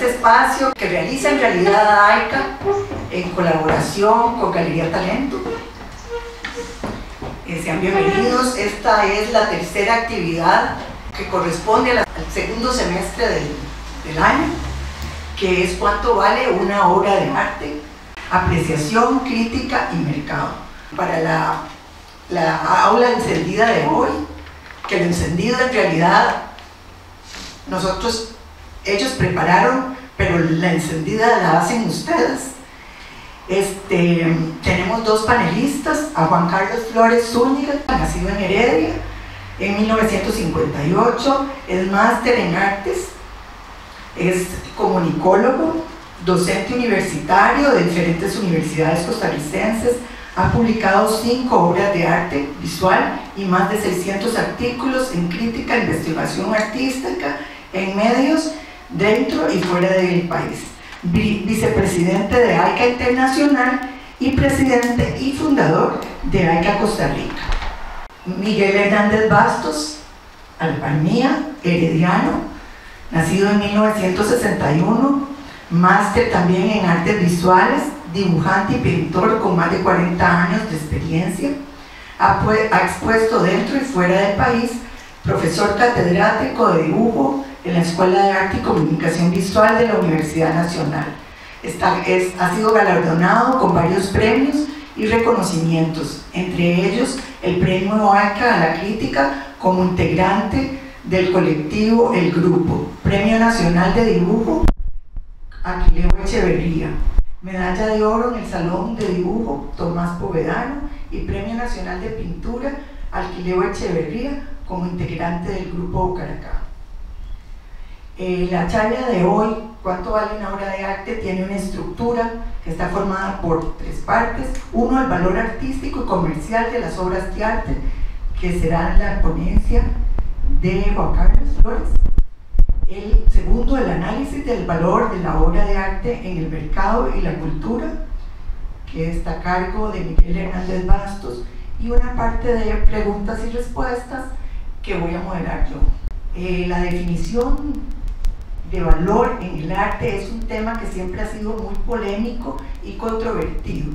Este espacio que realiza en realidad AICA en colaboración con Galería Talento. Eh, sean bienvenidos, esta es la tercera actividad que corresponde al segundo semestre del, del año, que es cuánto vale una obra de arte, apreciación, crítica y mercado. Para la, la aula encendida de hoy, que lo encendido en realidad nosotros ellos prepararon, pero la encendida la hacen ustedes. Este, tenemos dos panelistas, a Juan Carlos Flores Zúñiga, nacido en Heredia en 1958, es máster en artes, es comunicólogo, docente universitario de diferentes universidades costarricenses, ha publicado cinco obras de arte visual y más de 600 artículos en crítica investigación artística en medios dentro y fuera del país. Vicepresidente de AICA Internacional y presidente y fundador de AICA Costa Rica. Miguel Hernández Bastos, albanía, herediano, nacido en 1961, máster también en artes visuales, dibujante y pintor con más de 40 años de experiencia. Ha, expuesto dentro y fuera del país, profesor catedrático de dibujo, en la Escuela de Arte y Comunicación Visual de la Universidad Nacional. Está, es, ha sido galardonado con varios premios y reconocimientos, entre ellos el Premio AICA a la Crítica como integrante del colectivo El Grupo, Premio Nacional de Dibujo Aquileo Echeverría, Medalla de Oro en el Salón de Dibujo Tomás Povedano y Premio Nacional de Pintura Alquileo Echeverría como integrante del Grupo Bucaracá. Eh, la charla de hoy, ¿cuánto vale una obra de arte? Tiene una estructura que está formada por tres partes. Uno, el valor artístico y comercial de las obras de arte, que será la ponencia de Juan Carlos Flores. El segundo, el análisis del valor de la obra de arte en el mercado y la cultura, que está a cargo de Miguel Hernández Bastos. Y una parte de preguntas y respuestas que voy a moderar yo. Eh, la definición de valor en el arte es un tema que siempre ha sido muy polémico y controvertido,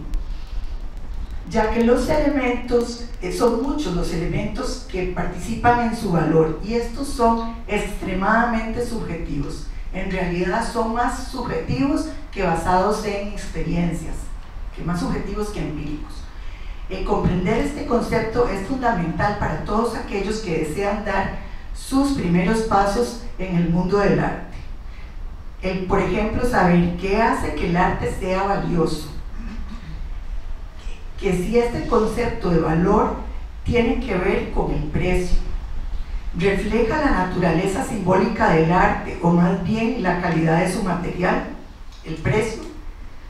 ya que los elementos, eh, son muchos los elementos que participan en su valor y estos son extremadamente subjetivos. En realidad son más subjetivos que basados en experiencias, que más subjetivos que empíricos. El comprender este concepto es fundamental para todos aquellos que desean dar sus primeros pasos en el mundo del arte por ejemplo, saber qué hace que el arte sea valioso. Que si este concepto de valor tiene que ver con el precio, refleja la naturaleza simbólica del arte o más bien la calidad de su material, el precio.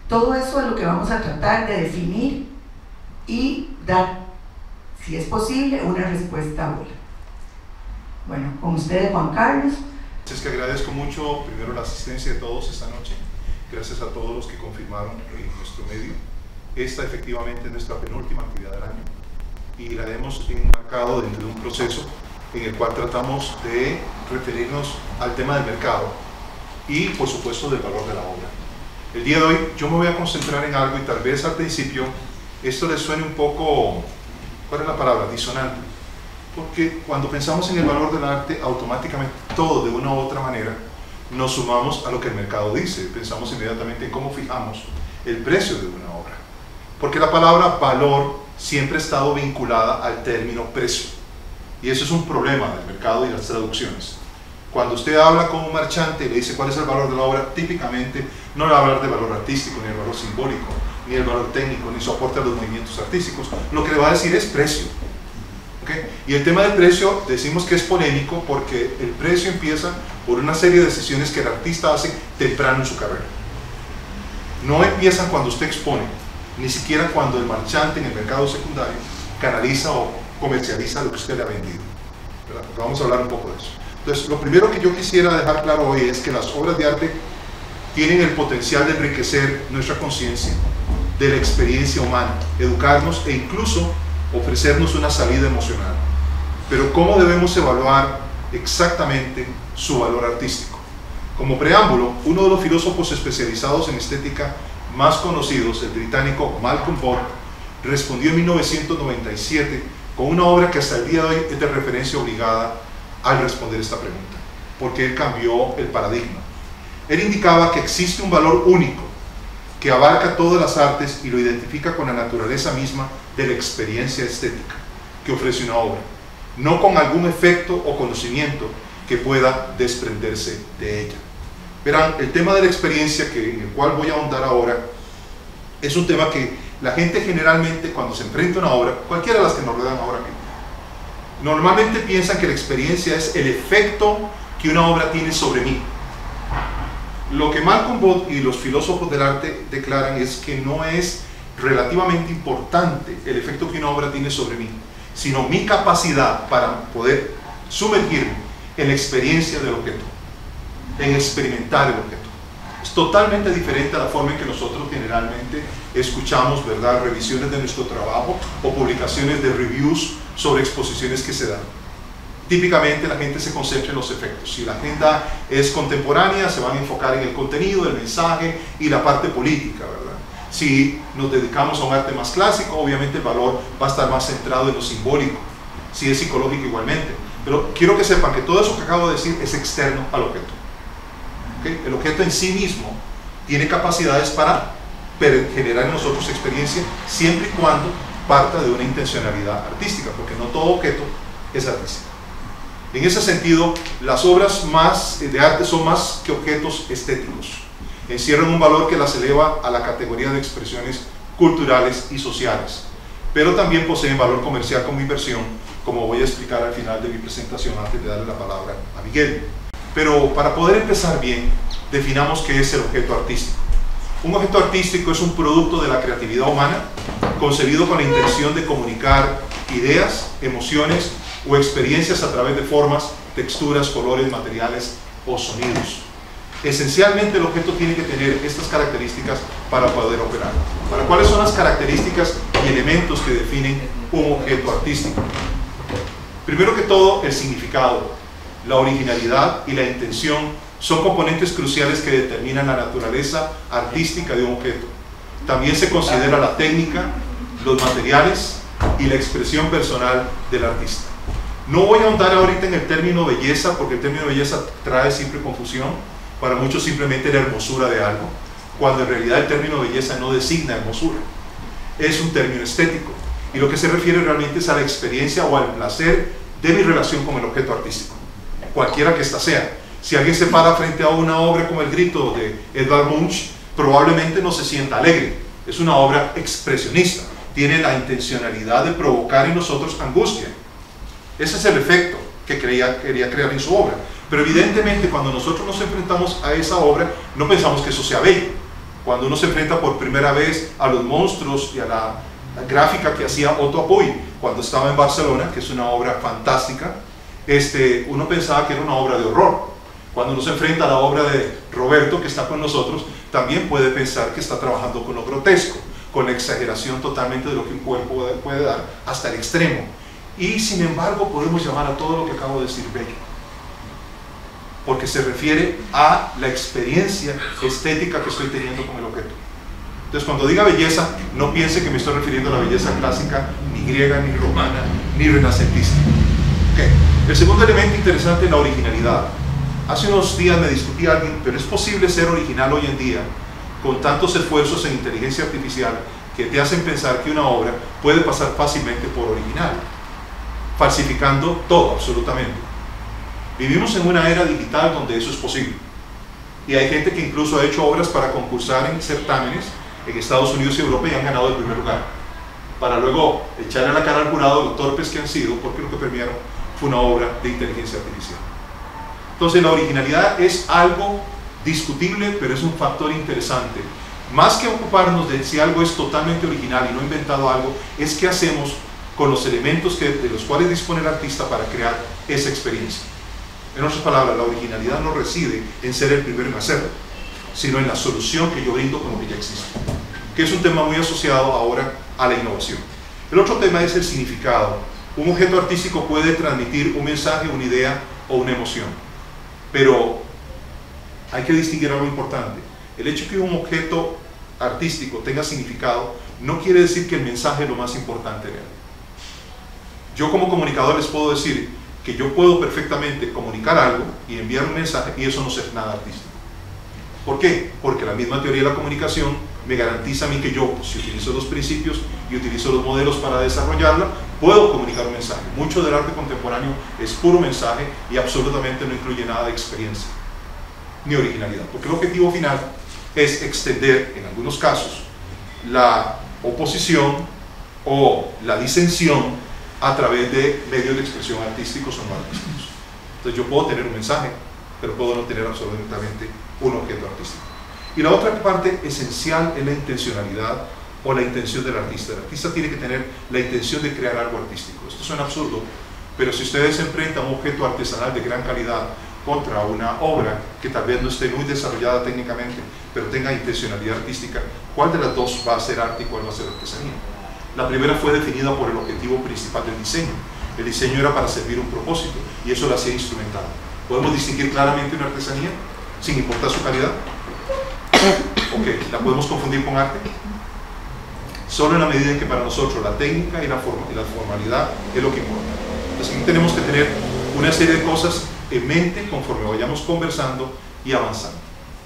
Todo eso es lo que vamos a tratar de definir y dar, si es posible, una respuesta buena. Bueno, con ustedes Juan Carlos. Es que agradezco mucho primero la asistencia de todos esta noche. Gracias a todos los que confirmaron en nuestro medio. Esta efectivamente es nuestra penúltima actividad del año y la hemos enmarcado dentro de un proceso en el cual tratamos de referirnos al tema del mercado y por supuesto del valor de la obra. El día de hoy yo me voy a concentrar en algo y tal vez al principio esto les suene un poco, ¿cuál es la palabra? Disonante porque cuando pensamos en el valor del arte, automáticamente todo de una u otra manera nos sumamos a lo que el mercado dice, pensamos inmediatamente en cómo fijamos el precio de una obra. Porque la palabra valor siempre ha estado vinculada al término precio. Y eso es un problema del mercado y las traducciones. Cuando usted habla con un marchante y le dice cuál es el valor de la obra, típicamente no le va a hablar de valor artístico, ni el valor simbólico, ni el valor técnico, ni su aporte a los movimientos artísticos. Lo que le va a decir es precio. Y el tema del precio decimos que es polémico porque el precio empieza por una serie de decisiones que el artista hace temprano en su carrera. No empiezan cuando usted expone, ni siquiera cuando el marchante en el mercado secundario canaliza o comercializa lo que usted le ha vendido. Vamos a hablar un poco de eso. Entonces, lo primero que yo quisiera dejar claro hoy es que las obras de arte tienen el potencial de enriquecer nuestra conciencia, de la experiencia humana, educarnos e incluso ofrecernos una salida emocional. Pero ¿cómo debemos evaluar exactamente su valor artístico? Como preámbulo, uno de los filósofos especializados en estética más conocidos, el británico Malcolm Bott, respondió en 1997 con una obra que hasta el día de hoy es de referencia obligada al responder esta pregunta, porque él cambió el paradigma. Él indicaba que existe un valor único que abarca todas las artes y lo identifica con la naturaleza misma de la experiencia estética que ofrece una obra, no con algún efecto o conocimiento que pueda desprenderse de ella. Verán, el tema de la experiencia que, en el cual voy a ahondar ahora es un tema que la gente generalmente cuando se enfrenta a una obra, cualquiera de las que nos rodean ahora mismo, normalmente piensan que la experiencia es el efecto que una obra tiene sobre mí. Lo que Malcolm Bott y los filósofos del arte declaran es que no es relativamente importante el efecto que una obra tiene sobre mí, sino mi capacidad para poder sumergirme en la experiencia del objeto, en experimentar el objeto. Es totalmente diferente a la forma en que nosotros generalmente escuchamos, ¿verdad?, revisiones de nuestro trabajo o publicaciones de reviews sobre exposiciones que se dan. Típicamente la gente se concentra en los efectos. Si la agenda es contemporánea, se van a enfocar en el contenido, el mensaje y la parte política, ¿verdad? Si nos dedicamos a un arte más clásico, obviamente el valor va a estar más centrado en lo simbólico. Si es psicológico igualmente. Pero quiero que sepan que todo eso que acabo de decir es externo al objeto. El objeto en sí mismo tiene capacidades para generar en nosotros experiencia siempre y cuando parta de una intencionalidad artística, porque no todo objeto es artístico. En ese sentido, las obras más de arte son más que objetos estéticos. Encierran un valor que las eleva a la categoría de expresiones culturales y sociales, pero también poseen valor comercial como inversión, como voy a explicar al final de mi presentación antes de darle la palabra a Miguel. Pero para poder empezar bien, definamos qué es el objeto artístico. Un objeto artístico es un producto de la creatividad humana, concebido con la intención de comunicar ideas, emociones o experiencias a través de formas, texturas, colores, materiales o sonidos. Esencialmente el objeto tiene que tener estas características para poder operar. ¿Para cuáles son las características y elementos que definen un objeto artístico? Primero que todo, el significado, la originalidad y la intención son componentes cruciales que determinan la naturaleza artística de un objeto. También se considera la técnica, los materiales y la expresión personal del artista. No voy a ahondar ahorita en el término belleza, porque el término belleza trae siempre confusión. Para muchos simplemente la hermosura de algo, cuando en realidad el término belleza no designa hermosura. Es un término estético. Y lo que se refiere realmente es a la experiencia o al placer de mi relación con el objeto artístico, cualquiera que ésta sea si alguien se para frente a una obra como El Grito de Edvard Munch, probablemente no se sienta alegre. Es una obra expresionista. Tiene la intencionalidad de provocar en nosotros angustia. Ese es el efecto que quería crear en su obra. Pero evidentemente cuando nosotros nos enfrentamos a esa obra, no pensamos que eso sea bello. Cuando uno se enfrenta por primera vez a los monstruos y a la, gráfica que hacía Otto Apuy cuando estaba en Barcelona, que es una obra fantástica, este, uno pensaba que era una obra de horror. Cuando uno se enfrenta a la obra de Roberto, que está con nosotros, también puede pensar que está trabajando con lo grotesco, con la exageración totalmente de lo que un cuerpo puede dar, hasta el extremo. Y sin embargo podemos llamar a todo lo que acabo de decir bello, porque se refiere a la experiencia estética que estoy teniendo con el objeto. Entonces cuando diga belleza, no piense que me estoy refiriendo a la belleza clásica, ni griega, ni romana, ni renacentista. El segundo elemento interesante es la originalidad. Hace unos días me discutí alguien, pero es posible ser original hoy en día con tantos esfuerzos en inteligencia artificial que te hacen pensar que una obra puede pasar fácilmente por original, falsificando todo absolutamente. Vivimos en una era digital donde eso es posible. Y hay gente que incluso ha hecho obras para concursar en certámenes en Estados Unidos y Europa y han ganado el primer lugar. Para luego echarle la cara al jurado lo torpes que han sido porque lo que premiaron fue una obra de inteligencia artificial. Entonces la originalidad es algo discutible, pero es un factor interesante. Más que ocuparnos de si algo es totalmente original y no inventado algo, es qué hacemos con los elementos de los cuales dispone el artista para crear esa experiencia. En otras palabras, la originalidad no reside en ser el primero en hacerlo, sino en la solución que yo brindo con lo que ya existe, que es un tema muy asociado ahora a la innovación. El otro tema es el significado. Un objeto artístico puede transmitir un mensaje, una idea o una emoción pero hay que distinguir algo importante. El hecho que un objeto artístico tenga significado no quiere decir que el mensaje es lo más importante de él. Yo como comunicador les puedo decir que yo puedo perfectamente comunicar algo y enviar un mensaje y eso no es nada artístico. ¿Por qué? Porque la misma teoría de la comunicación me garantiza a mí que yo, si utilizo los principios y utilizo los modelos para desarrollarla, puedo comunicar un mensaje. Mucho del arte contemporáneo es puro mensaje y absolutamente no incluye nada de experiencia ni originalidad. Porque el objetivo final es extender, en algunos casos, la oposición o la disensión a través de medios de expresión artísticos o no artísticos. Entonces yo puedo tener un mensaje, pero puedo no tener absolutamente un objeto artístico. Y la otra parte esencial es la intencionalidad o la intención del artista. El artista tiene que tener la intención de crear algo artístico. Esto suena absurdo, pero si ustedes enfrentan un objeto artesanal de gran calidad contra una obra que tal vez no esté muy desarrollada técnicamente, pero tenga intencionalidad artística, ¿cuál de las dos va a ser arte y cuál va a ser artesanía? La primera fue definida por el objetivo principal del diseño. El diseño era para servir un propósito y eso lo hacía instrumental. ¿Podemos distinguir claramente una artesanía sin importar su calidad? Ok, ¿la podemos confundir con arte? Solo en la medida en que para nosotros la técnica y la, forma, y la formalidad es lo que importa. Así que tenemos que tener una serie de cosas en mente conforme vayamos conversando y avanzando.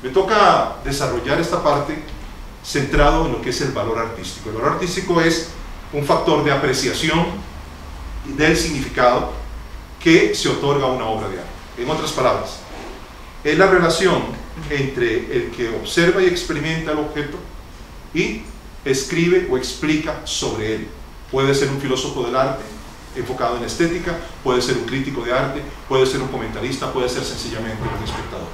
Me toca desarrollar esta parte centrado en lo que es el valor artístico. El valor artístico es un factor de apreciación del significado que se otorga a una obra de arte. En otras palabras, es la relación entre el que observa y experimenta el objeto y escribe o explica sobre él. Puede ser un filósofo del arte enfocado en estética, puede ser un crítico de arte, puede ser un comentarista, puede ser sencillamente un espectador.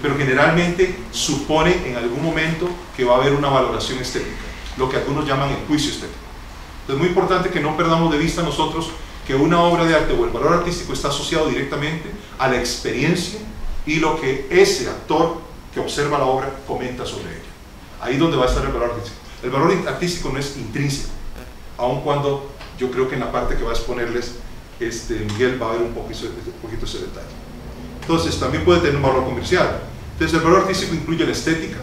Pero generalmente supone en algún momento que va a haber una valoración estética, lo que algunos llaman el juicio estético. Es muy importante que no perdamos de vista nosotros que una obra de arte o el valor artístico está asociado directamente a la experiencia y lo que ese actor que observa la obra comenta sobre ella. Ahí es donde va a estar el valor artístico. El valor artístico no es intrínseco, aun cuando yo creo que en la parte que va a exponerles este, Miguel va a ver un poquito, un poquito ese detalle. Entonces, también puede tener un valor comercial. Entonces, el valor artístico incluye la estética,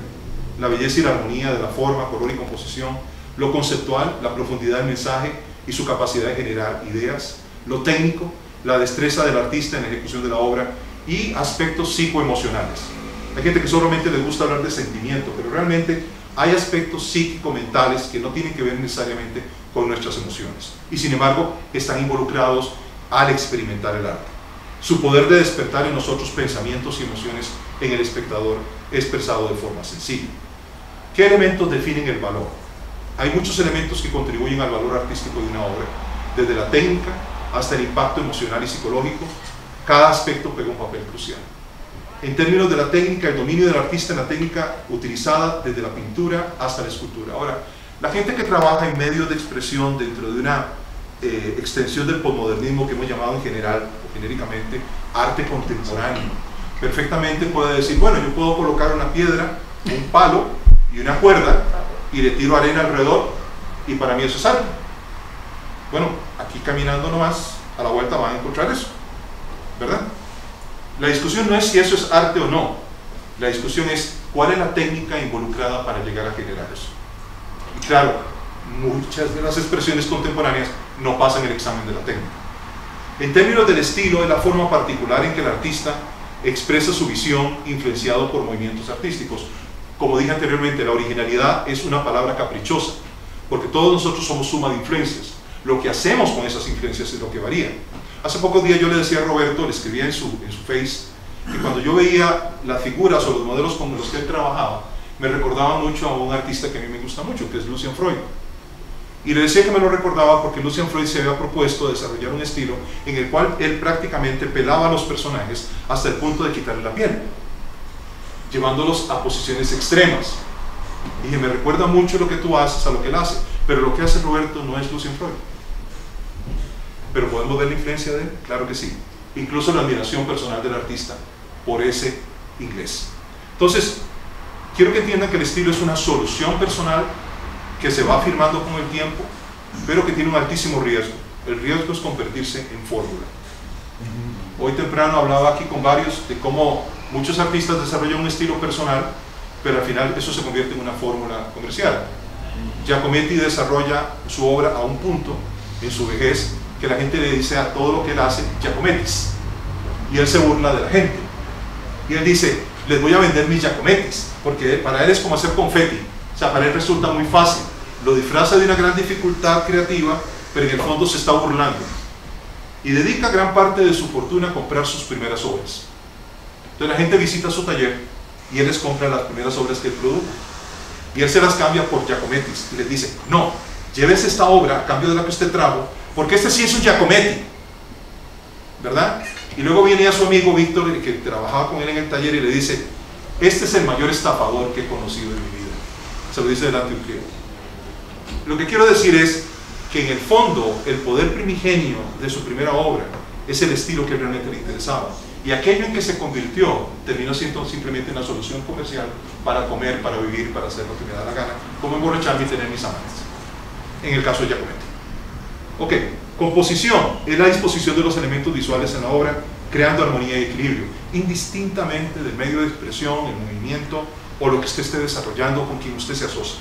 la belleza y la armonía de la forma, color y composición, lo conceptual, la profundidad del mensaje y su capacidad de generar ideas, lo técnico, la destreza del artista en la ejecución de la obra y aspectos psicoemocionales. Hay gente que solamente les gusta hablar de sentimiento, pero realmente hay aspectos psíquico-mentales que no tienen que ver necesariamente con nuestras emociones y sin embargo están involucrados al experimentar el arte. Su poder de despertar en nosotros pensamientos y emociones en el espectador expresado de forma sencilla. ¿Qué elementos definen el valor? Hay muchos elementos que contribuyen al valor artístico de una obra, desde la técnica hasta el impacto emocional y psicológico, cada aspecto juega un papel crucial. En términos de la técnica, el dominio del artista en la técnica utilizada desde la pintura hasta la escultura. Ahora, la gente que trabaja en medios de expresión dentro de una eh, extensión del posmodernismo que hemos llamado en general o genéricamente arte contemporáneo, perfectamente puede decir, bueno, yo puedo colocar una piedra, un palo y una cuerda y le tiro arena alrededor y para mí eso es arte. Bueno, aquí caminando nomás, a la vuelta van a encontrar eso. ¿verdad? La discusión no es si eso es arte o no, la discusión es cuál es la técnica involucrada para llegar a generar eso. Y claro, muchas de las expresiones contemporáneas no pasan el examen de la técnica. En términos del estilo, es la forma particular en que el artista expresa su visión influenciado por movimientos artísticos. Como dije anteriormente, la originalidad es una palabra caprichosa, porque todos nosotros somos suma de influencias. Lo que hacemos con esas influencias es lo que varía. Hace pocos días yo le decía a Roberto, le escribía en su, en su face, que cuando yo veía las figuras o los modelos con los que él trabajaba, me recordaba mucho a un artista que a mí me gusta mucho, que es Lucian Freud. Y le decía que me lo recordaba porque Lucian Freud se había propuesto desarrollar un estilo en el cual él prácticamente pelaba a los personajes hasta el punto de quitarle la piel, llevándolos a posiciones extremas. Y me recuerda mucho lo que tú haces a lo que él hace, pero lo que hace Roberto no es Lucian Freud. Pero podemos ver la influencia de él, claro que sí. Incluso la admiración personal del artista por ese inglés. Entonces, quiero que entiendan que el estilo es una solución personal que se va afirmando con el tiempo, pero que tiene un altísimo riesgo. El riesgo es convertirse en fórmula. Hoy temprano hablaba aquí con varios de cómo muchos artistas desarrollan un estilo personal, pero al final eso se convierte en una fórmula comercial. Giacometti desarrolla su obra a un punto en su vejez que la gente le dice a todo lo que él hace Giacomettis y él se burla de la gente. Y él dice les voy a vender mis Giacomettis porque para él es como hacer confeti. O sea para él resulta muy fácil. Lo disfraza de una gran dificultad creativa pero en el fondo se está burlando y dedica gran parte de su fortuna a comprar sus primeras obras entonces la gente visita su taller y él les compra las primeras obras que él produjo y él se las cambia por Giacomettis y les dice, no, llévese esta obra a cambio de la que usted trajo, porque este sí es un Giacometti, ¿verdad? Y luego viene a su amigo Víctor, que trabajaba con él en el taller, y le dice, este es el mayor estafador que he conocido en mi vida. Se lo dice delante de un cliente. Lo que quiero decir es que en el fondo el poder primigenio de su primera obra es el estilo que realmente le interesaba. Y aquello en que se convirtió terminó siendo simplemente una solución comercial para comer, para vivir, para hacer lo que me da la gana, como emborracharme y tener mis amantes. En el caso de Giacometti. Ok, composición es la disposición de los elementos visuales en la obra, creando armonía y equilibrio, indistintamente del medio de expresión, el movimiento o lo que usted esté desarrollando con quien usted se asocia.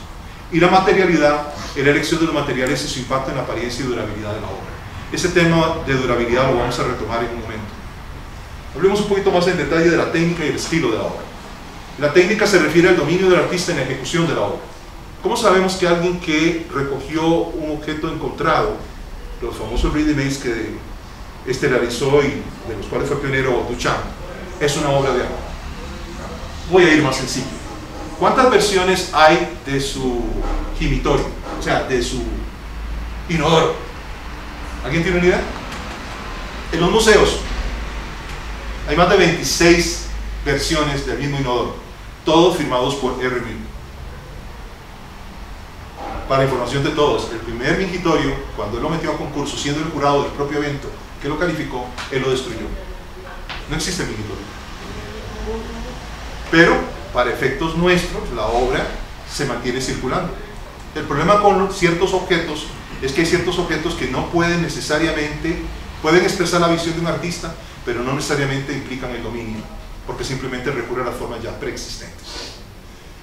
Y la materialidad la elección de los materiales y su impacto en la apariencia y durabilidad de la obra. Ese tema de durabilidad lo vamos a retomar en un momento. Hablemos un poquito más en detalle de la técnica y el estilo de la obra. La técnica se refiere al dominio del artista en la ejecución de la obra. ¿Cómo sabemos que alguien que recogió un objeto encontrado, los famosos ready que estelarizó y de los cuales fue pionero Duchamp, es una obra de arte? Voy a ir más sencillo. ¿Cuántas versiones hay de su gimitorio? O sea, de su inodoro. ¿Alguien tiene una idea? En los museos, hay más de 26 versiones del mismo inodoro, todos firmados por R. Para información de todos, el primer mingitorio, cuando él lo metió a concurso, siendo el jurado del propio evento que lo calificó, él lo destruyó. No existe mingitorio. Pero, para efectos nuestros, la obra se mantiene circulando. El problema con ciertos objetos es que hay ciertos objetos que no pueden necesariamente, pueden expresar la visión de un artista, pero no necesariamente implican el dominio, porque simplemente recurre a las formas ya preexistentes.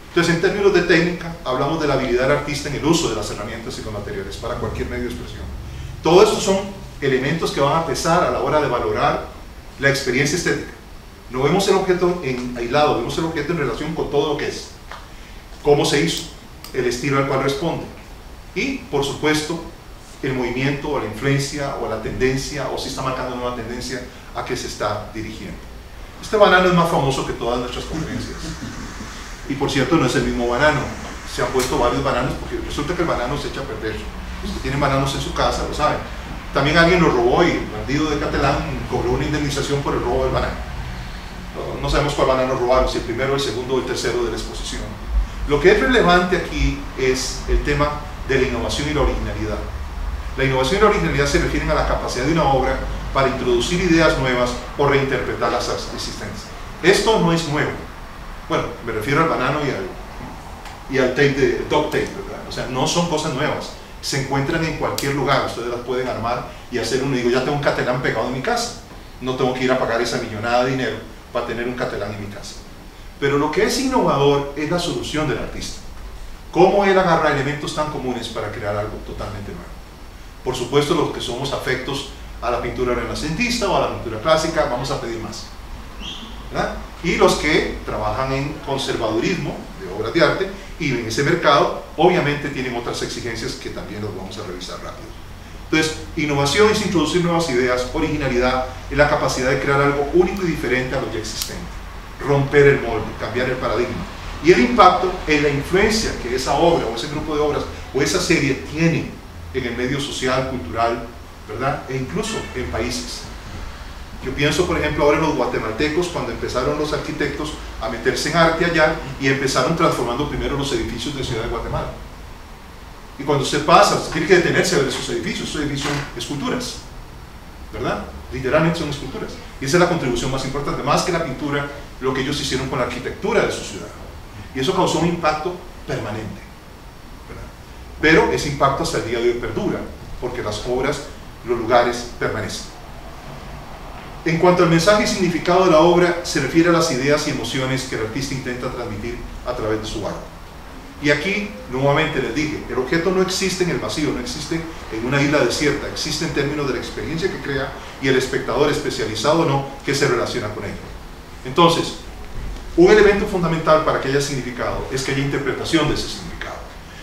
Entonces, en términos de técnica, hablamos de la habilidad del artista en el uso de las herramientas y los materiales para cualquier medio de expresión. Todos estos son elementos que van a pesar a la hora de valorar la experiencia estética. No vemos el objeto en aislado, vemos el objeto en relación con todo lo que es. Cómo se hizo, el estilo al cual responde. Y, por supuesto, el movimiento o la influencia o la tendencia o si está marcando una nueva tendencia a qué se está dirigiendo. Este banano es más famoso que todas nuestras conferencias. Y por cierto, no es el mismo banano. Se han puesto varios bananos porque resulta que el banano se echa a perder. Los que tienen bananos en su casa lo saben. También alguien lo robó y el bandido de Catalán cobró una indemnización por el robo del banano. No, sabemos cuál banano robaron, si el primero, el segundo o el tercero de la exposición. Lo que es relevante aquí es el tema de la innovación y la originalidad. La innovación y la originalidad se refieren a la capacidad de una obra para introducir ideas nuevas o reinterpretar las existentes. Esto no es nuevo. Bueno, me refiero al banano y al, y al tape de duct tape, ¿verdad? O sea, no son cosas nuevas. Se encuentran en cualquier lugar. Ustedes las pueden armar y hacer uno. Digo, ya tengo un catalán pegado en mi casa. No tengo que ir a pagar esa millonada de dinero para tener un catalán en mi casa. Pero lo que es innovador es la solución del artista. Cómo él agarra elementos tan comunes para crear algo totalmente nuevo. Por supuesto, los que somos afectos a la pintura renacentista o a la pintura clásica, vamos a pedir más. Y los que trabajan en conservadurismo de obras de arte y en ese mercado, obviamente tienen otras exigencias que también los vamos a revisar rápido. Entonces, innovación es introducir nuevas ideas, originalidad es la capacidad de crear algo único y diferente a lo ya existente, romper el molde, cambiar el paradigma. Y el impacto en la influencia que esa obra o ese grupo de obras o esa serie tiene en el medio social, cultural, ¿verdad? E incluso en países. Yo pienso, por ejemplo, ahora en los guatemaltecos, cuando empezaron los arquitectos a meterse en arte allá y empezaron transformando primero los edificios de Ciudad de Guatemala. Y cuando se pasa, tiene que detenerse a ver esos edificios, esos edificios son esculturas, ¿verdad? Literalmente son esculturas. Y esa es la contribución más importante, más que la pintura, lo que ellos hicieron con la arquitectura de su ciudad. Y eso causó un impacto permanente. ¿verdad? Pero ese impacto hasta el día de hoy perdura, porque las obras los lugares permanecen. En cuanto al mensaje y significado de la obra, se refiere a las ideas y emociones que el artista intenta transmitir a través de su arte. Y aquí, nuevamente les dije, el objeto no existe en el vacío, no existe en una isla desierta, existe en términos de la experiencia que crea y el espectador, especializado o no, que se relaciona con ello. Entonces, un elemento fundamental para que haya significado es que haya interpretación de ese significado.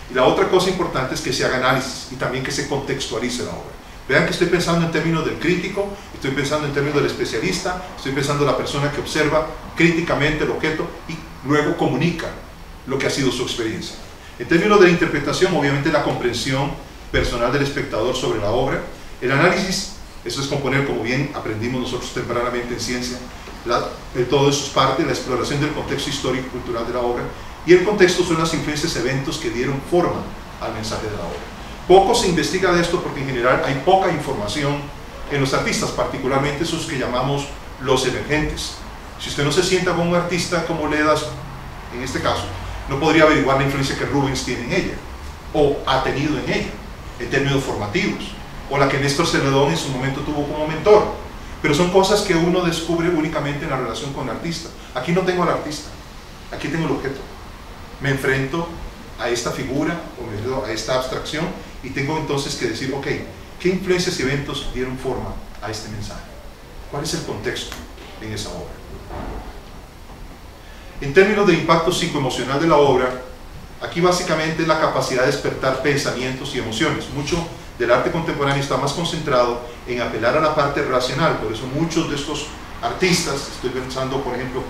Y la otra cosa importante es que se haga análisis y también que se contextualice la obra. Vean que estoy pensando en términos del crítico, estoy pensando en términos del especialista, estoy pensando en la persona que observa críticamente el objeto y luego comunica lo que ha sido su experiencia. En términos de la interpretación, obviamente la comprensión personal del espectador sobre la obra, el análisis, eso es componer, como bien aprendimos nosotros tempranamente en ciencia, de todo eso es parte, la exploración del contexto histórico y cultural de la obra, y el contexto son las influencias, eventos que dieron forma al mensaje de la obra. Poco se investiga de esto porque en general hay poca información en los artistas, particularmente esos que llamamos los emergentes. Si usted no se sienta con un artista como Ledas, en este caso, no podría averiguar la influencia que Rubens tiene en ella, o ha tenido en ella, en términos formativos, o la que Néstor Celedón en su momento tuvo como mentor. Pero son cosas que uno descubre únicamente en la relación con el artista. Aquí no tengo al artista, aquí tengo el objeto. Me enfrento a esta figura, o a esta abstracción, y tengo entonces que decir, ok, ¿qué influencias y eventos dieron forma a este mensaje? ¿Cuál es el contexto en esa obra? En términos de impacto psicoemocional de la obra, aquí básicamente la capacidad de despertar pensamientos y emociones. Mucho del arte contemporáneo está más concentrado en apelar a la parte racional, por eso muchos de estos artistas, estoy pensando por ejemplo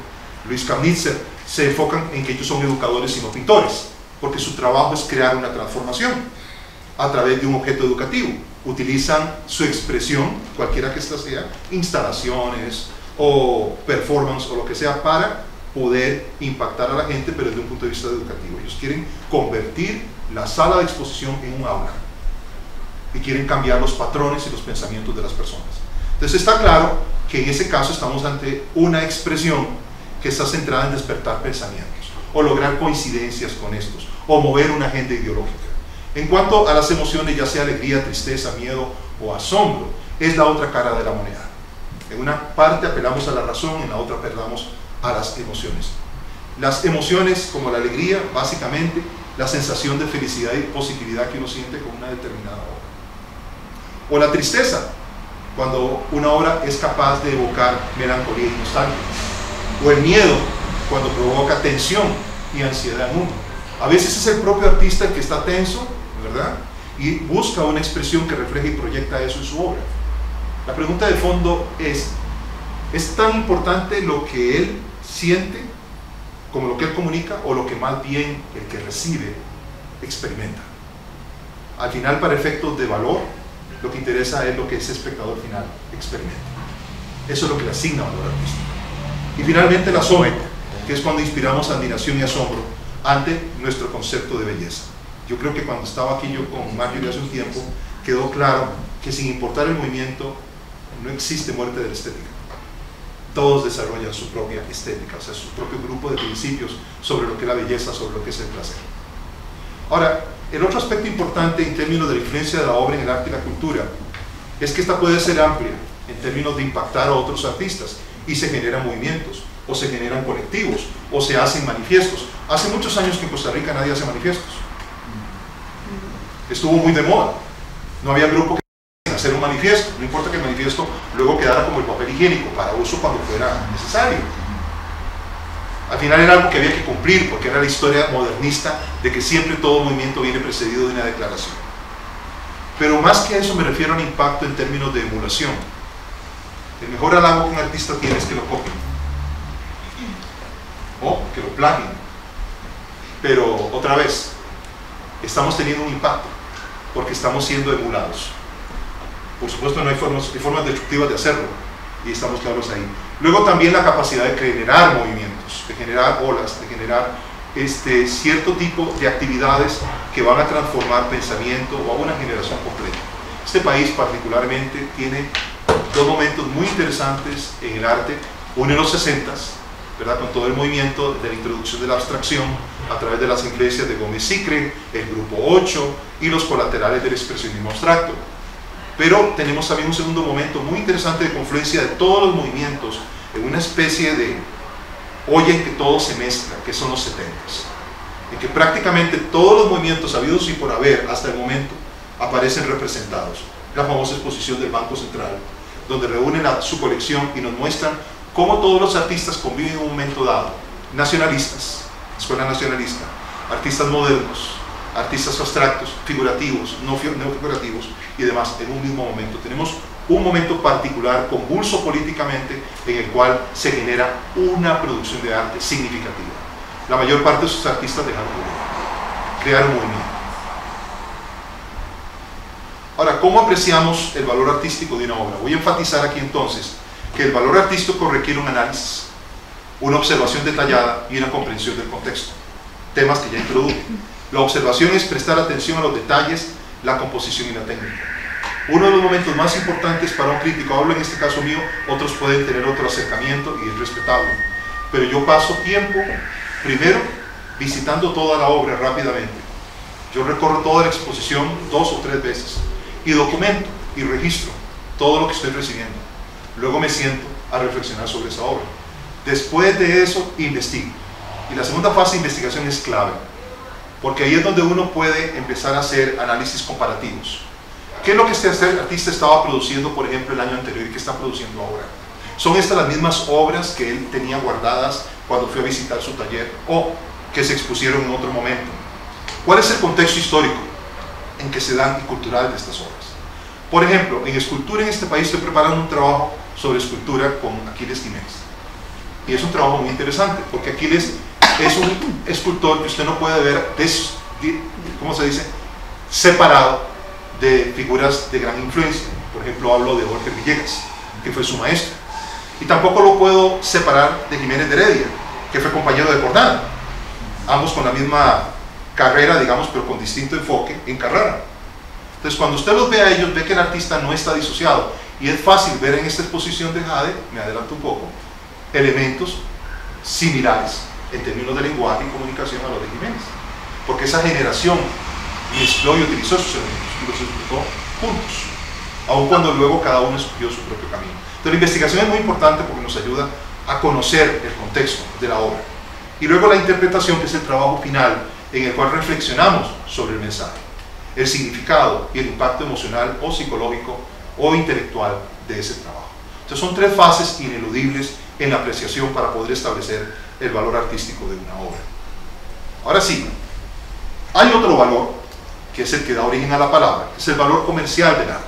Luis Kamnitzer, se enfocan en que ellos son educadores y no pintores, porque su trabajo es crear una transformación a través de un objeto educativo. Utilizan su expresión, cualquiera que ésta sea, instalaciones o performance o lo que sea, para poder impactar a la gente, pero desde un punto de vista educativo. Ellos quieren convertir la sala de exposición en un aula y quieren cambiar los patrones y los pensamientos de las personas. Entonces está claro que en ese caso estamos ante una expresión que está centrada en despertar pensamientos o lograr coincidencias con estos o mover una agenda ideológica. En cuanto a las emociones, ya sea alegría, tristeza, miedo o asombro, es la otra cara de la moneda. En una parte apelamos a la razón, en la otra apelamos a las emociones. Las emociones, como la alegría, básicamente la sensación de felicidad y positividad que uno siente con una determinada obra. O la tristeza, cuando una obra es capaz de evocar melancolía y nostalgia. O el miedo, cuando provoca tensión y ansiedad en uno. A veces es el propio artista el que está tenso ¿verdad? Y busca una expresión que refleje y proyecta eso en su obra. La pregunta de fondo es, ¿es tan importante lo que él siente como lo que él comunica o lo que más bien el que recibe experimenta? Al final, para efectos de valor, lo que interesa es lo que ese espectador final experimenta. Eso es lo que le asigna valor artístico. Y finalmente la asombro, que es cuando inspiramos admiración y asombro ante nuestro concepto de belleza. Yo creo que cuando estaba aquí yo con Mario hace un tiempo, quedó claro que sin importar el movimiento, no existe muerte de la estética. Todos desarrollan su propia estética, o sea, su propio grupo de principios sobre lo que es la belleza, sobre lo que es el placer. Ahora, el otro aspecto importante en términos de la influencia de la obra en el arte y la cultura es que esta puede ser amplia en términos de impactar a otros artistas y se generan movimientos, o se generan colectivos, o se hacen manifiestos. Hace muchos años que en Costa Rica nadie hace manifiestos estuvo muy de moda. No había grupo que hacer un manifiesto, no importa que el manifiesto luego quedara como el papel higiénico para uso cuando fuera necesario. Al final era algo que había que cumplir porque era la historia modernista de que siempre todo movimiento viene precedido de una declaración. Pero más que eso me refiero al impacto en términos de emulación. El mejor halago que un artista tiene es que lo copien o que lo plagien. Pero otra vez, estamos teniendo un impacto porque estamos siendo emulados. Por supuesto no hay formas, hay formas destructivas de hacerlo y estamos claros ahí. Luego también la capacidad de generar movimientos, de generar olas, de generar este, cierto tipo de actividades que van a transformar pensamiento o a una generación completa. Este país particularmente tiene dos momentos muy interesantes en el arte, uno en los 60 ¿verdad? con todo el movimiento de la introducción de la abstracción a través de las influencias de Gómez Sicre, el grupo 8 y los colaterales del expresionismo abstracto. Pero tenemos también un segundo momento muy interesante de confluencia de todos los movimientos en una especie de olla en que todo se mezcla, que son los 70 en que prácticamente todos los movimientos habidos y por haber hasta el momento aparecen representados. La famosa exposición del Banco Central, donde reúnen su colección y nos muestran cómo todos los artistas conviven en un momento dado. Nacionalistas, escuela nacionalista, artistas modernos, artistas abstractos, figurativos, no, figurativos y demás en un mismo momento. Tenemos un momento particular, convulso políticamente, en el cual se genera una producción de arte significativa. La mayor parte de sus artistas dejaron de crear movimiento. Ahora, ¿cómo apreciamos el valor artístico de una obra? Voy a enfatizar aquí entonces que el valor artístico requiere un análisis, una observación detallada y una comprensión del contexto. Temas que ya introduje. La observación es prestar atención a los detalles, la composición y la técnica. Uno de los momentos más importantes para un crítico, hablo en este caso mío, otros pueden tener otro acercamiento y es respetable. Pero yo paso tiempo, primero, visitando toda la obra rápidamente. Yo recorro toda la exposición dos o tres veces y documento y registro todo lo que estoy recibiendo. Luego me siento a reflexionar sobre esa obra. Después de eso, investigo. Y la segunda fase de investigación es clave, porque ahí es donde uno puede empezar a hacer análisis comparativos. ¿Qué es lo que este artista estaba produciendo, por ejemplo, el año anterior y qué está produciendo ahora? ¿Son estas las mismas obras que él tenía guardadas cuando fue a visitar su taller o que se expusieron en otro momento? ¿Cuál es el contexto histórico en que se dan y cultural de estas obras? Por ejemplo, en escultura en este país estoy preparando un trabajo sobre escultura con Aquiles Jiménez. Y es un trabajo muy interesante, porque Aquiles es un escultor que usted no puede ver, des, ¿cómo se dice?, separado de figuras de gran influencia. Por ejemplo, hablo de Jorge Villegas, que fue su maestro. Y tampoco lo puedo separar de Jiménez de Heredia, que fue compañero de Cordana. Ambos con la misma carrera, digamos, pero con distinto enfoque en carrera. Entonces, cuando usted los ve a ellos, ve que el artista no está disociado. Y es fácil ver en esta exposición de Jade, me adelanto un poco, elementos similares en términos de lenguaje y comunicación a los de Jiménez. Porque esa generación mezcló y utilizó sus elementos y los explicó juntos, aun cuando luego cada uno escogió su propio camino. Entonces la investigación es muy importante porque nos ayuda a conocer el contexto de la obra. Y luego la interpretación, que es el trabajo final, en el cual reflexionamos sobre el mensaje, el significado y el impacto emocional o psicológico o intelectual de ese trabajo. Entonces son tres fases ineludibles en la apreciación para poder establecer el valor artístico de una obra. Ahora sí, hay otro valor, que es el que da origen a la palabra, que es el valor comercial del arte.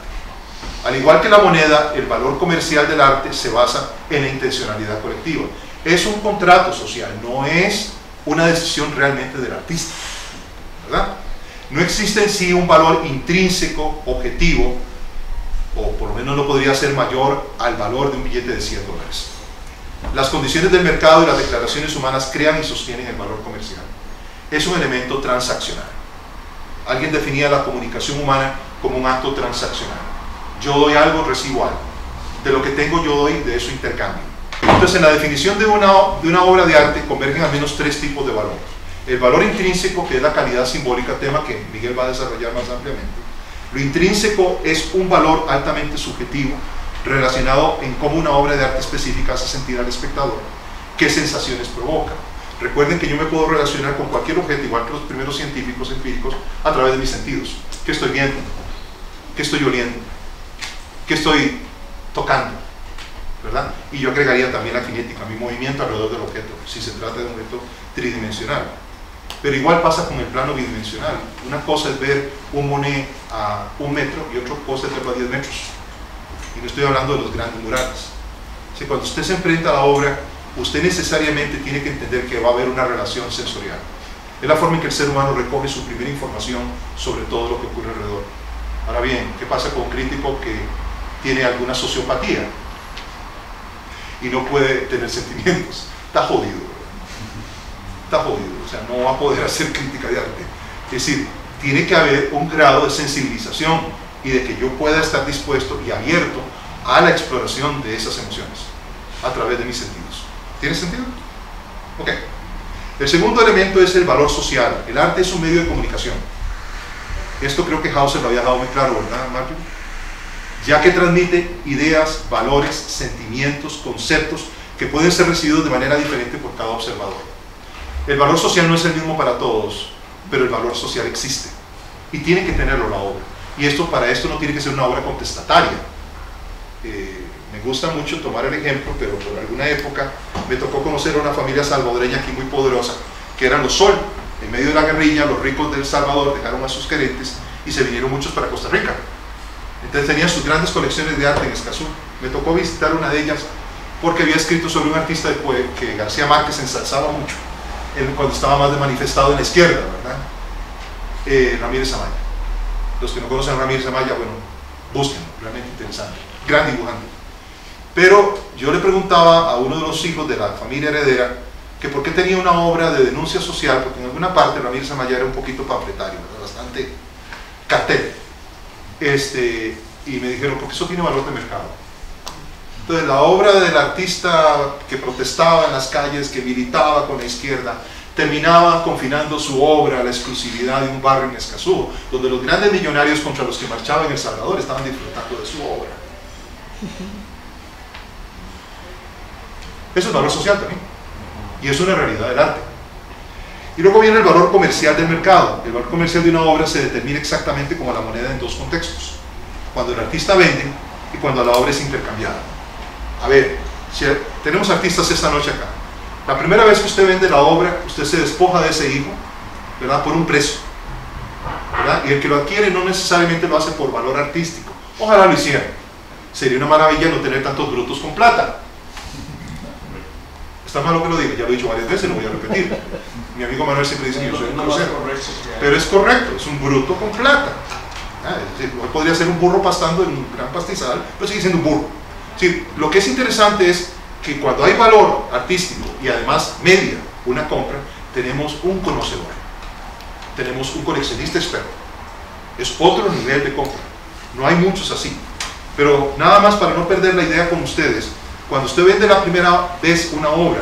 Al igual que la moneda, el valor comercial del arte se basa en la intencionalidad colectiva. Es un contrato social, no es una decisión realmente del artista. ¿verdad? No existe en sí un valor intrínseco, objetivo, o por lo menos no podría ser mayor al valor de un billete de 100 dólares. Las condiciones del mercado y las declaraciones humanas crean y sostienen el valor comercial. Es un elemento transaccional. Alguien definía la comunicación humana como un acto transaccional. Yo doy algo, recibo algo. De lo que tengo yo doy, de eso intercambio. Entonces, en la definición de una, de una obra de arte convergen al menos tres tipos de valor. El valor intrínseco, que es la calidad simbólica, tema que Miguel va a desarrollar más ampliamente. Lo intrínseco es un valor altamente subjetivo relacionado en cómo una obra de arte específica hace sentir al espectador, qué sensaciones provoca. Recuerden que yo me puedo relacionar con cualquier objeto, igual que los primeros científicos empíricos, a través de mis sentidos. ¿Qué estoy viendo? ¿Qué estoy oliendo? ¿Qué estoy tocando? ¿Verdad? Y yo agregaría también la cinética, mi movimiento alrededor del objeto, si se trata de un objeto tridimensional. Pero igual pasa con el plano bidimensional. Una cosa es ver un Monet a un metro y otra cosa es verlo a 10 metros y no estoy hablando de los grandes murales. Si cuando usted se enfrenta a la obra, usted necesariamente tiene que entender que va a haber una relación sensorial. Es la forma en que el ser humano recoge su primera información sobre todo lo que ocurre alrededor. Ahora bien, ¿qué pasa con un crítico que tiene alguna sociopatía y no puede tener sentimientos? Está jodido. Está jodido. O sea, no va a poder hacer crítica de arte. Es decir, tiene que haber un grado de sensibilización y de que yo pueda estar dispuesto y abierto a la exploración de esas emociones a través de mis sentidos. ¿Tiene sentido? Ok. El segundo elemento es el valor social. El arte es un medio de comunicación. Esto creo que Hauser lo había dejado muy claro, ¿verdad, Martín? ya que transmite ideas, valores, sentimientos, conceptos que pueden ser recibidos de manera diferente por cada observador. El valor social no es el mismo para todos, pero el valor social existe y tiene que tenerlo la obra. Y esto para esto no tiene que ser una obra contestataria. Eh, me gusta mucho tomar el ejemplo, pero por alguna época me tocó conocer a una familia salvadoreña aquí muy poderosa, que eran los Sol. En medio de la guerrilla, los ricos del Salvador dejaron a sus querentes y se vinieron muchos para Costa Rica. Entonces tenían sus grandes colecciones de arte en Escazú. Me tocó visitar una de ellas porque había escrito sobre un artista de que García Márquez ensalzaba mucho cuando estaba más de manifestado en la izquierda, ¿verdad? Eh, Ramírez Amaya. Los que no conocen a Ramírez Amaya, bueno, búsquenlo, realmente interesante. Gran dibujante. Pero yo le preguntaba a uno de los hijos de la familia heredera que por qué tenía una obra de denuncia social, porque en alguna parte Ramírez Amaya era un poquito panfletario, bastante cartel. Este, y me dijeron, porque eso tiene valor de mercado. Entonces la obra del artista que protestaba en las calles, que militaba con la izquierda, terminaba confinando su obra a la exclusividad de un barrio en Escazú, donde los grandes millonarios contra los que marchaban en El Salvador estaban disfrutando de su obra. Eso es valor social también. Y es una realidad del arte. Y luego viene el valor comercial del mercado. El valor comercial de una obra se determina exactamente como la moneda en dos contextos. Cuando el artista vende y cuando la obra es intercambiada. A ver, si tenemos artistas esta noche acá. La primera vez que usted vende la obra, usted se despoja de ese hijo, ¿verdad? Por un precio. ¿verdad? Y el que lo adquiere no necesariamente lo hace por valor artístico. Ojalá lo hiciera. Sería una maravilla no tener tantos brutos con plata. Está malo que lo diga, ya lo he dicho varias veces, lo voy a repetir. Mi amigo Manuel siempre dice que yo soy un grosero. Pero es correcto, es un bruto con plata. Ah, podría ser un burro pastando en un gran pastizal, pero sigue siendo un burro. Lo que es interesante es que cuando hay valor artístico y además media una compra, tenemos un conocedor, tenemos un coleccionista experto. Es otro nivel de compra. No hay muchos así. Pero nada más para no perder la idea con ustedes, cuando usted vende la primera vez una obra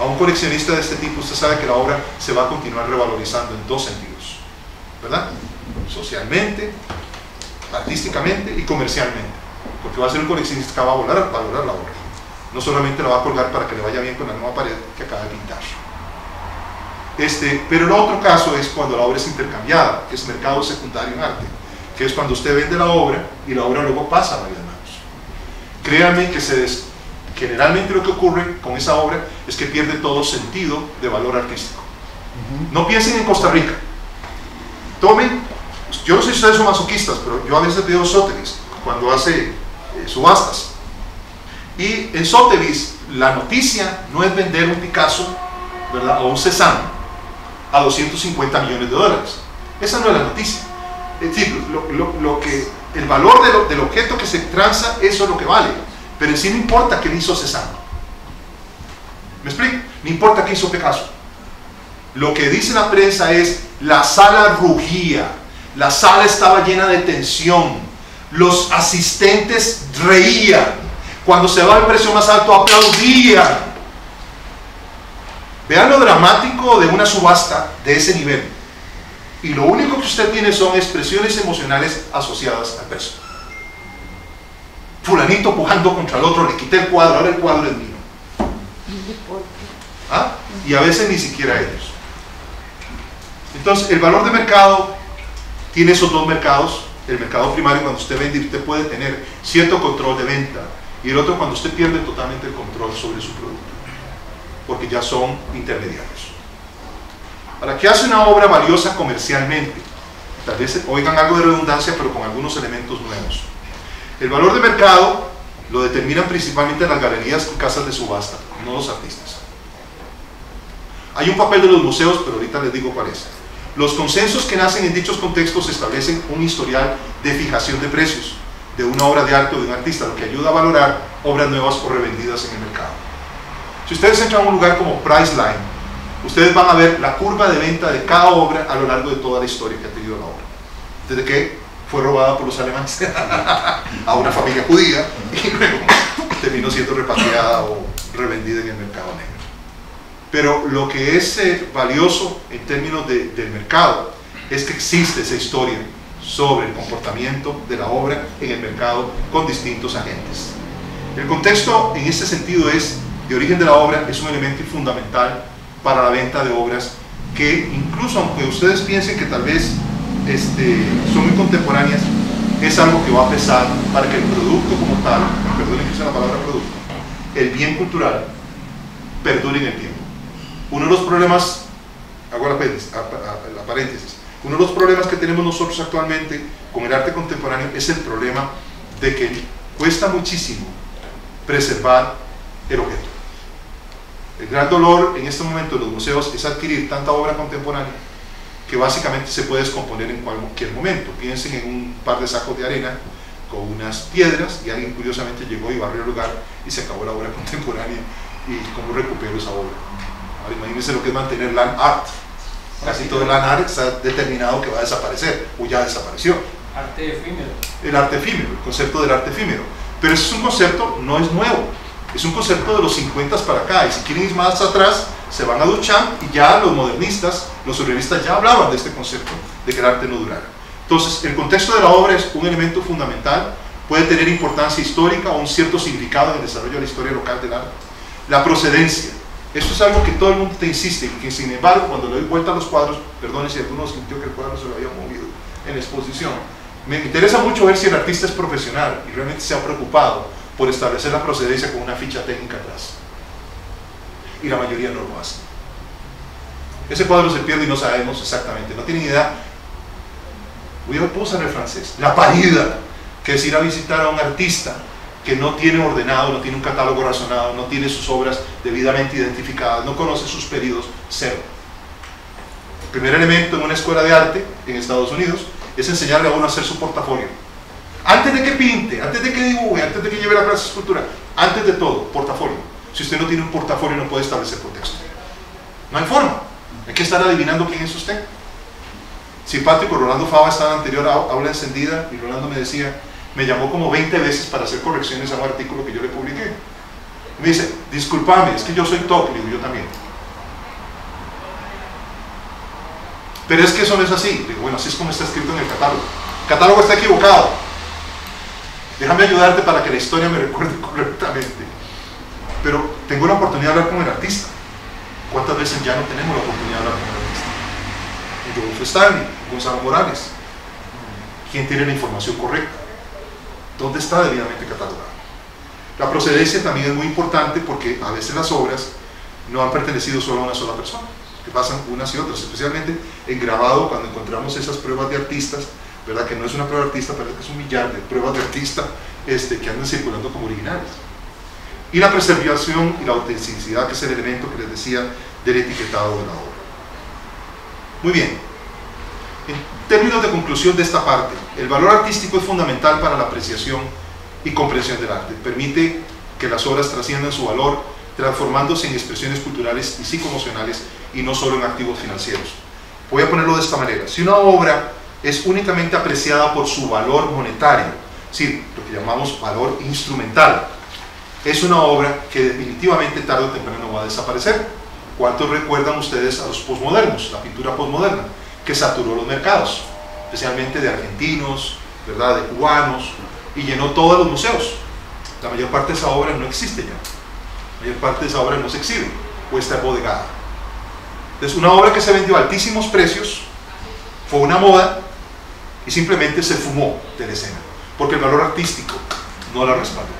a un coleccionista de este tipo, usted sabe que la obra se va a continuar revalorizando en dos sentidos, ¿verdad? Socialmente, artísticamente y comercialmente, porque va a ser un coleccionista que va a valorar, valorar la obra. No solamente la va a colgar para que le vaya bien con la nueva pared que acaba de pintar. Este, pero el otro caso es cuando la obra es intercambiada, que es mercado secundario en arte, que es cuando usted vende la obra y la obra luego pasa a varias manos. Créanme que se des, generalmente lo que ocurre con esa obra es que pierde todo sentido de valor artístico. No piensen en Costa Rica. Tomen, yo no sé si ustedes son masoquistas, pero yo a veces veo Sotheby's cuando hace eh, subastas. Y en Sotheby's la noticia no es vender un Picasso ¿verdad? o un Cézanne a 250 millones de dólares. Esa no es la noticia. Es decir, lo, que, el valor del objeto que se transa, eso es lo que vale pero en sí no importa qué hizo Cézanne. ¿Me explico? No importa qué hizo Picasso. Lo que dice la prensa es, la sala rugía, la sala estaba llena de tensión, los asistentes reían, cuando se va el precio más alto aplaudían. Vean lo dramático de una subasta de ese nivel. Y lo único que usted tiene son expresiones emocionales asociadas al precio fulanito pujando contra el otro, le quité el cuadro, ahora el cuadro es mío. ¿Ah? Y a veces ni siquiera ellos. Entonces, el valor de mercado tiene esos dos mercados. El mercado primario, cuando usted vende, usted puede tener cierto control de venta. Y el otro, cuando usted pierde totalmente el control sobre su producto. Porque ya son intermediarios. ¿Para qué hace una obra valiosa comercialmente? Tal vez oigan algo de redundancia, pero con algunos elementos nuevos. El valor de mercado lo determinan principalmente las galerías y casas de subasta, no los artistas. Hay un papel de los museos, pero ahorita les digo cuál es. Los consensos que nacen en dichos contextos establecen un historial de fijación de precios de una obra de arte o de un artista, lo que ayuda a valorar obras nuevas o revendidas en el mercado. Si ustedes entran a un lugar como Priceline, ustedes van a ver la curva de venta de cada obra a lo largo de toda la historia que ha tenido la obra. Desde que fue robada por los alemanes a una familia judía y luego terminó siendo repatriada o revendida en el mercado negro. Pero lo que es eh, valioso en términos del mercado es que existe esa historia sobre el comportamiento de la obra en el mercado con distintos agentes. El contexto en este sentido es de origen de la obra, es un elemento fundamental para la venta de obras que incluso aunque ustedes piensen que tal vez este, son muy contemporáneas, es algo que va a pesar para que el producto como tal, perdonen que la palabra producto, el bien cultural, perdure en el tiempo. Uno de los problemas, hago la paréntesis, uno de los problemas que tenemos nosotros actualmente con el arte contemporáneo es el problema de que cuesta muchísimo preservar el objeto. El gran dolor en este momento de los museos es adquirir tanta obra contemporánea que básicamente se puede descomponer en cualquier momento. Piensen en un par de sacos de arena con unas piedras y alguien curiosamente llegó y barrió el lugar y se acabó la obra contemporánea y cómo recupero esa obra. Ahora imagínense lo que es mantener land art. Casi todo el land art está determinado que va a desaparecer o ya desapareció. Arte efímero. El arte efímero, el concepto del arte efímero. Pero ese es un concepto, no es nuevo es un concepto de los 50 para acá, y si quieren ir más atrás, se van a Duchamp y ya los modernistas, los surrealistas ya hablaban de este concepto, de que el arte no durara. Entonces, el contexto de la obra es un elemento fundamental, puede tener importancia histórica o un cierto significado en el desarrollo de la historia local del arte. La procedencia, esto es algo que todo el mundo te insiste, que sin embargo, cuando le doy vuelta a los cuadros, perdone si alguno sintió que el cuadro se lo había movido en la exposición, me interesa mucho ver si el artista es profesional y realmente se ha preocupado por establecer la procedencia con una ficha técnica atrás. Y la mayoría no lo hace. Ese cuadro se pierde y no sabemos exactamente, no tienen idea. A usar el francés. La parida, que es ir a visitar a un artista que no tiene ordenado, no tiene un catálogo razonado, no tiene sus obras debidamente identificadas, no conoce sus periodos, cero. El primer elemento en una escuela de arte en Estados Unidos es enseñarle a uno a hacer su portafolio antes de que pinte, antes de que dibuje, antes de que lleve la clase de escultura, antes de todo, portafolio. Si usted no tiene un portafolio no puede establecer contexto. No hay forma. Hay que estar adivinando quién es usted. Simpático, Rolando Fava estaba anterior aula encendida y Rolando me decía, me llamó como 20 veces para hacer correcciones a un artículo que yo le publiqué. Me dice, discúlpame, es que yo soy top, digo yo también. Pero es que eso no es así. Digo, bueno, así es como está escrito en el catálogo. El catálogo está equivocado. Déjame ayudarte para que la historia me recuerde correctamente. Pero tengo la oportunidad de hablar con el artista. ¿Cuántas veces ya no tenemos la oportunidad de hablar con el artista? Rodolfo Stanley, Gonzalo Morales. ¿Quién tiene la información correcta? ¿Dónde está debidamente catalogado? La procedencia también es muy importante porque a veces las obras no han pertenecido solo a una sola persona, que pasan unas y otras, especialmente en grabado cuando encontramos esas pruebas de artistas ¿verdad? que no es una prueba de artista, pero es un millar de pruebas de artista este, que andan circulando como originales. Y la preservación y la autenticidad, que es el elemento que les decía del etiquetado de la obra. Muy bien. Términos de conclusión de esta parte, el valor artístico es fundamental para la apreciación y comprensión del arte. Permite que las obras trasciendan su valor, transformándose en expresiones culturales y psicoemocionales y no solo en activos financieros. Voy a ponerlo de esta manera. Si una obra es únicamente apreciada por su valor monetario, es lo que llamamos valor instrumental. Es una obra que definitivamente tarde o temprano va a desaparecer. ¿Cuántos recuerdan ustedes a los posmodernos, la pintura posmoderna, que saturó los mercados, especialmente de argentinos, ¿verdad? de cubanos, y llenó todos los museos? La mayor parte de esa obra no existe ya. La mayor parte de esa obra no se exhibe o está embodegada. Es una obra que se vendió a altísimos precios, fue una moda y simplemente se fumó de la escena, porque el valor artístico no la respaldó.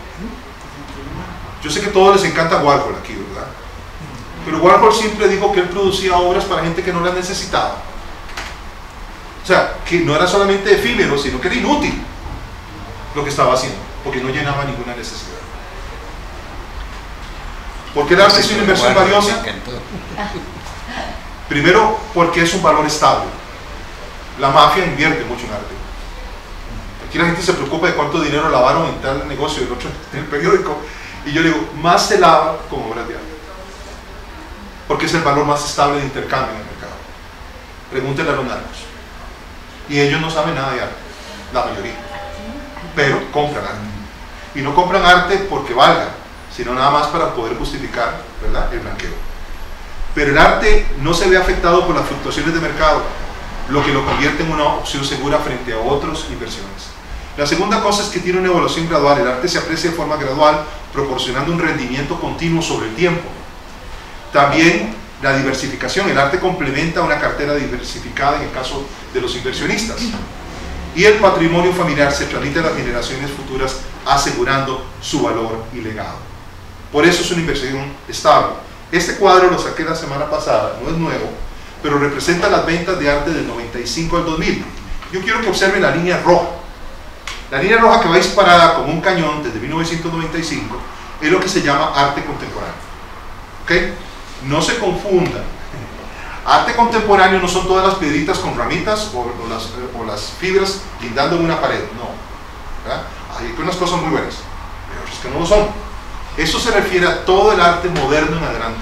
Yo sé que a todos les encanta Warhol aquí, ¿verdad? Pero Warhol siempre dijo que él producía obras para gente que no las necesitaba. O sea, que no era solamente efímero, sino que era inútil lo que estaba haciendo, porque no llenaba ninguna necesidad. ¿Por qué el arte es una inversión valiosa? Primero, porque es un valor estable. La mafia invierte mucho en arte. Aquí la gente se preocupa de cuánto dinero lavaron en tal negocio, el otro en el periódico. Y yo digo, más se lava con obras de arte. Porque es el valor más estable de intercambio en el mercado. Pregúntenle a los narcos. Y ellos no saben nada de arte, la mayoría. Pero compran arte. Y no compran arte porque valga, sino nada más para poder justificar ¿verdad? el blanqueo. Pero el arte no se ve afectado por las fluctuaciones de mercado lo que lo convierte en una opción segura frente a otras inversiones. La segunda cosa es que tiene una evaluación gradual, el arte se aprecia de forma gradual, proporcionando un rendimiento continuo sobre el tiempo. También la diversificación, el arte complementa una cartera diversificada en el caso de los inversionistas. Y el patrimonio familiar se transmite a las generaciones futuras asegurando su valor y legado. Por eso es una inversión estable. Este cuadro lo saqué la semana pasada, no es nuevo, pero representa las ventas de arte del 95 al 2000. Yo quiero que observen la línea roja. La línea roja que va disparada como un cañón desde 1995 es lo que se llama arte contemporáneo. ¿Ok? No se confunda. Arte contemporáneo no son todas las piedritas con ramitas o, las, o las, fibras lindando en una pared, no. Hay unas cosas muy buenas, pero otras que no lo son. Eso se refiere a todo el arte moderno en adelante,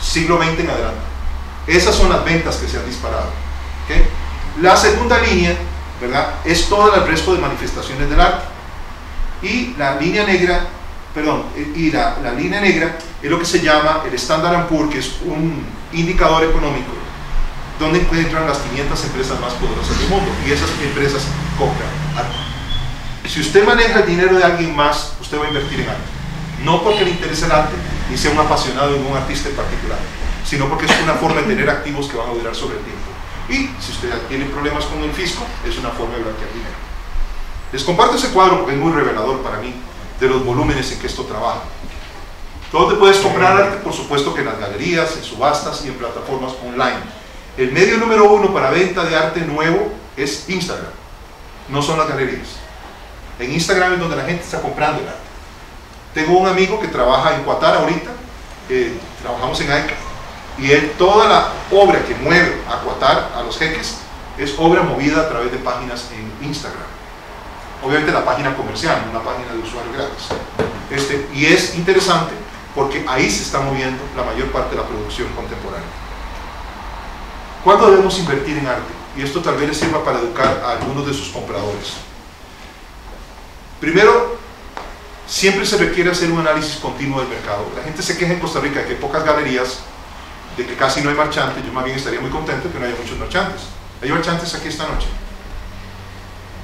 siglo XX en adelante. Esas son las ventas que se han disparado. ¿okay? La segunda línea ¿verdad? es todo el resto de manifestaciones del arte. Y la línea negra, perdón, y la, línea negra es lo que se llama el Standard Poor's, que es un indicador económico donde encuentran las 500 empresas más poderosas del mundo y esas empresas compran arte. Si usted maneja el dinero de alguien más, usted va a invertir en arte. No porque le interese el arte y sea un apasionado en un artista en particular, sino porque es una forma de tener activos que van a durar sobre el tiempo. Y si usted tiene problemas con el fisco, es una forma de blanquear dinero. Les comparto ese cuadro porque es muy revelador para mí de los volúmenes en que esto trabaja. ¿Dónde puedes comprar arte? Por supuesto que en las galerías, en subastas y en plataformas online. El medio número uno para venta de arte nuevo es Instagram, no son las galerías. En Instagram es donde la gente está comprando el arte. Tengo un amigo que trabaja en Qatar ahorita, eh, trabajamos en AECA, y él, toda la obra que mueve a Qatar, a los jeques, es obra movida a través de páginas en Instagram. Obviamente la página comercial, una página de usuario gratis. Este, y es interesante porque ahí se está moviendo la mayor parte de la producción contemporánea. ¿Cuándo debemos invertir en arte? Y esto tal vez les sirva para educar a algunos de sus compradores. Primero, siempre se requiere hacer un análisis continuo del mercado. La gente se queja en Costa Rica de que hay pocas galerías, de que casi no hay marchantes. Yo más bien estaría muy contento que no haya muchos marchantes. ¿Hay marchantes aquí esta noche?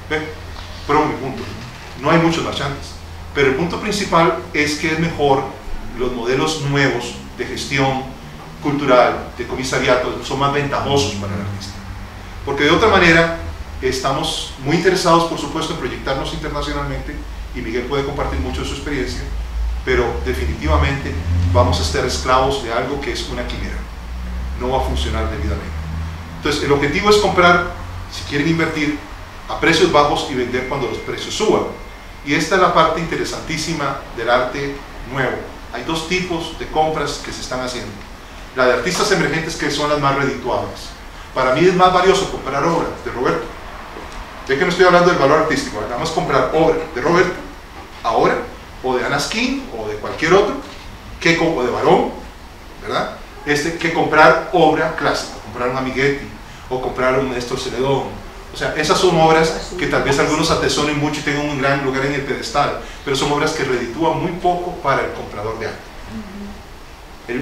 ¿Ven? Pero mi punto. No hay muchos marchantes. Pero el punto principal es que es mejor los modelos nuevos de gestión cultural, de comisariato, son más ventajosos para el artista. Porque de otra manera, estamos muy interesados, por supuesto, en proyectarnos internacionalmente, y Miguel puede compartir mucho de su experiencia, pero definitivamente vamos a estar esclavos de algo que es una quimera. No va a funcionar debidamente. Entonces, el objetivo es comprar, si quieren invertir, a precios bajos y vender cuando los precios suban. Y esta es la parte interesantísima del arte nuevo hay dos tipos de compras que se están haciendo. La de artistas emergentes que son las más redituables. Para mí es más valioso comprar obra de Roberto. Ya que no estoy hablando del valor artístico, nada más comprar obra de Roberto ahora, o de Ana Skin, o de cualquier otro, que, o de Barón, ¿verdad? Este, que comprar obra clásica, comprar un Amiguetti, o comprar un Néstor Celedón, o sea, esas son obras que tal vez algunos atesoren mucho y tengan un gran lugar en el pedestal, pero son obras que reditúan muy poco para el comprador de arte.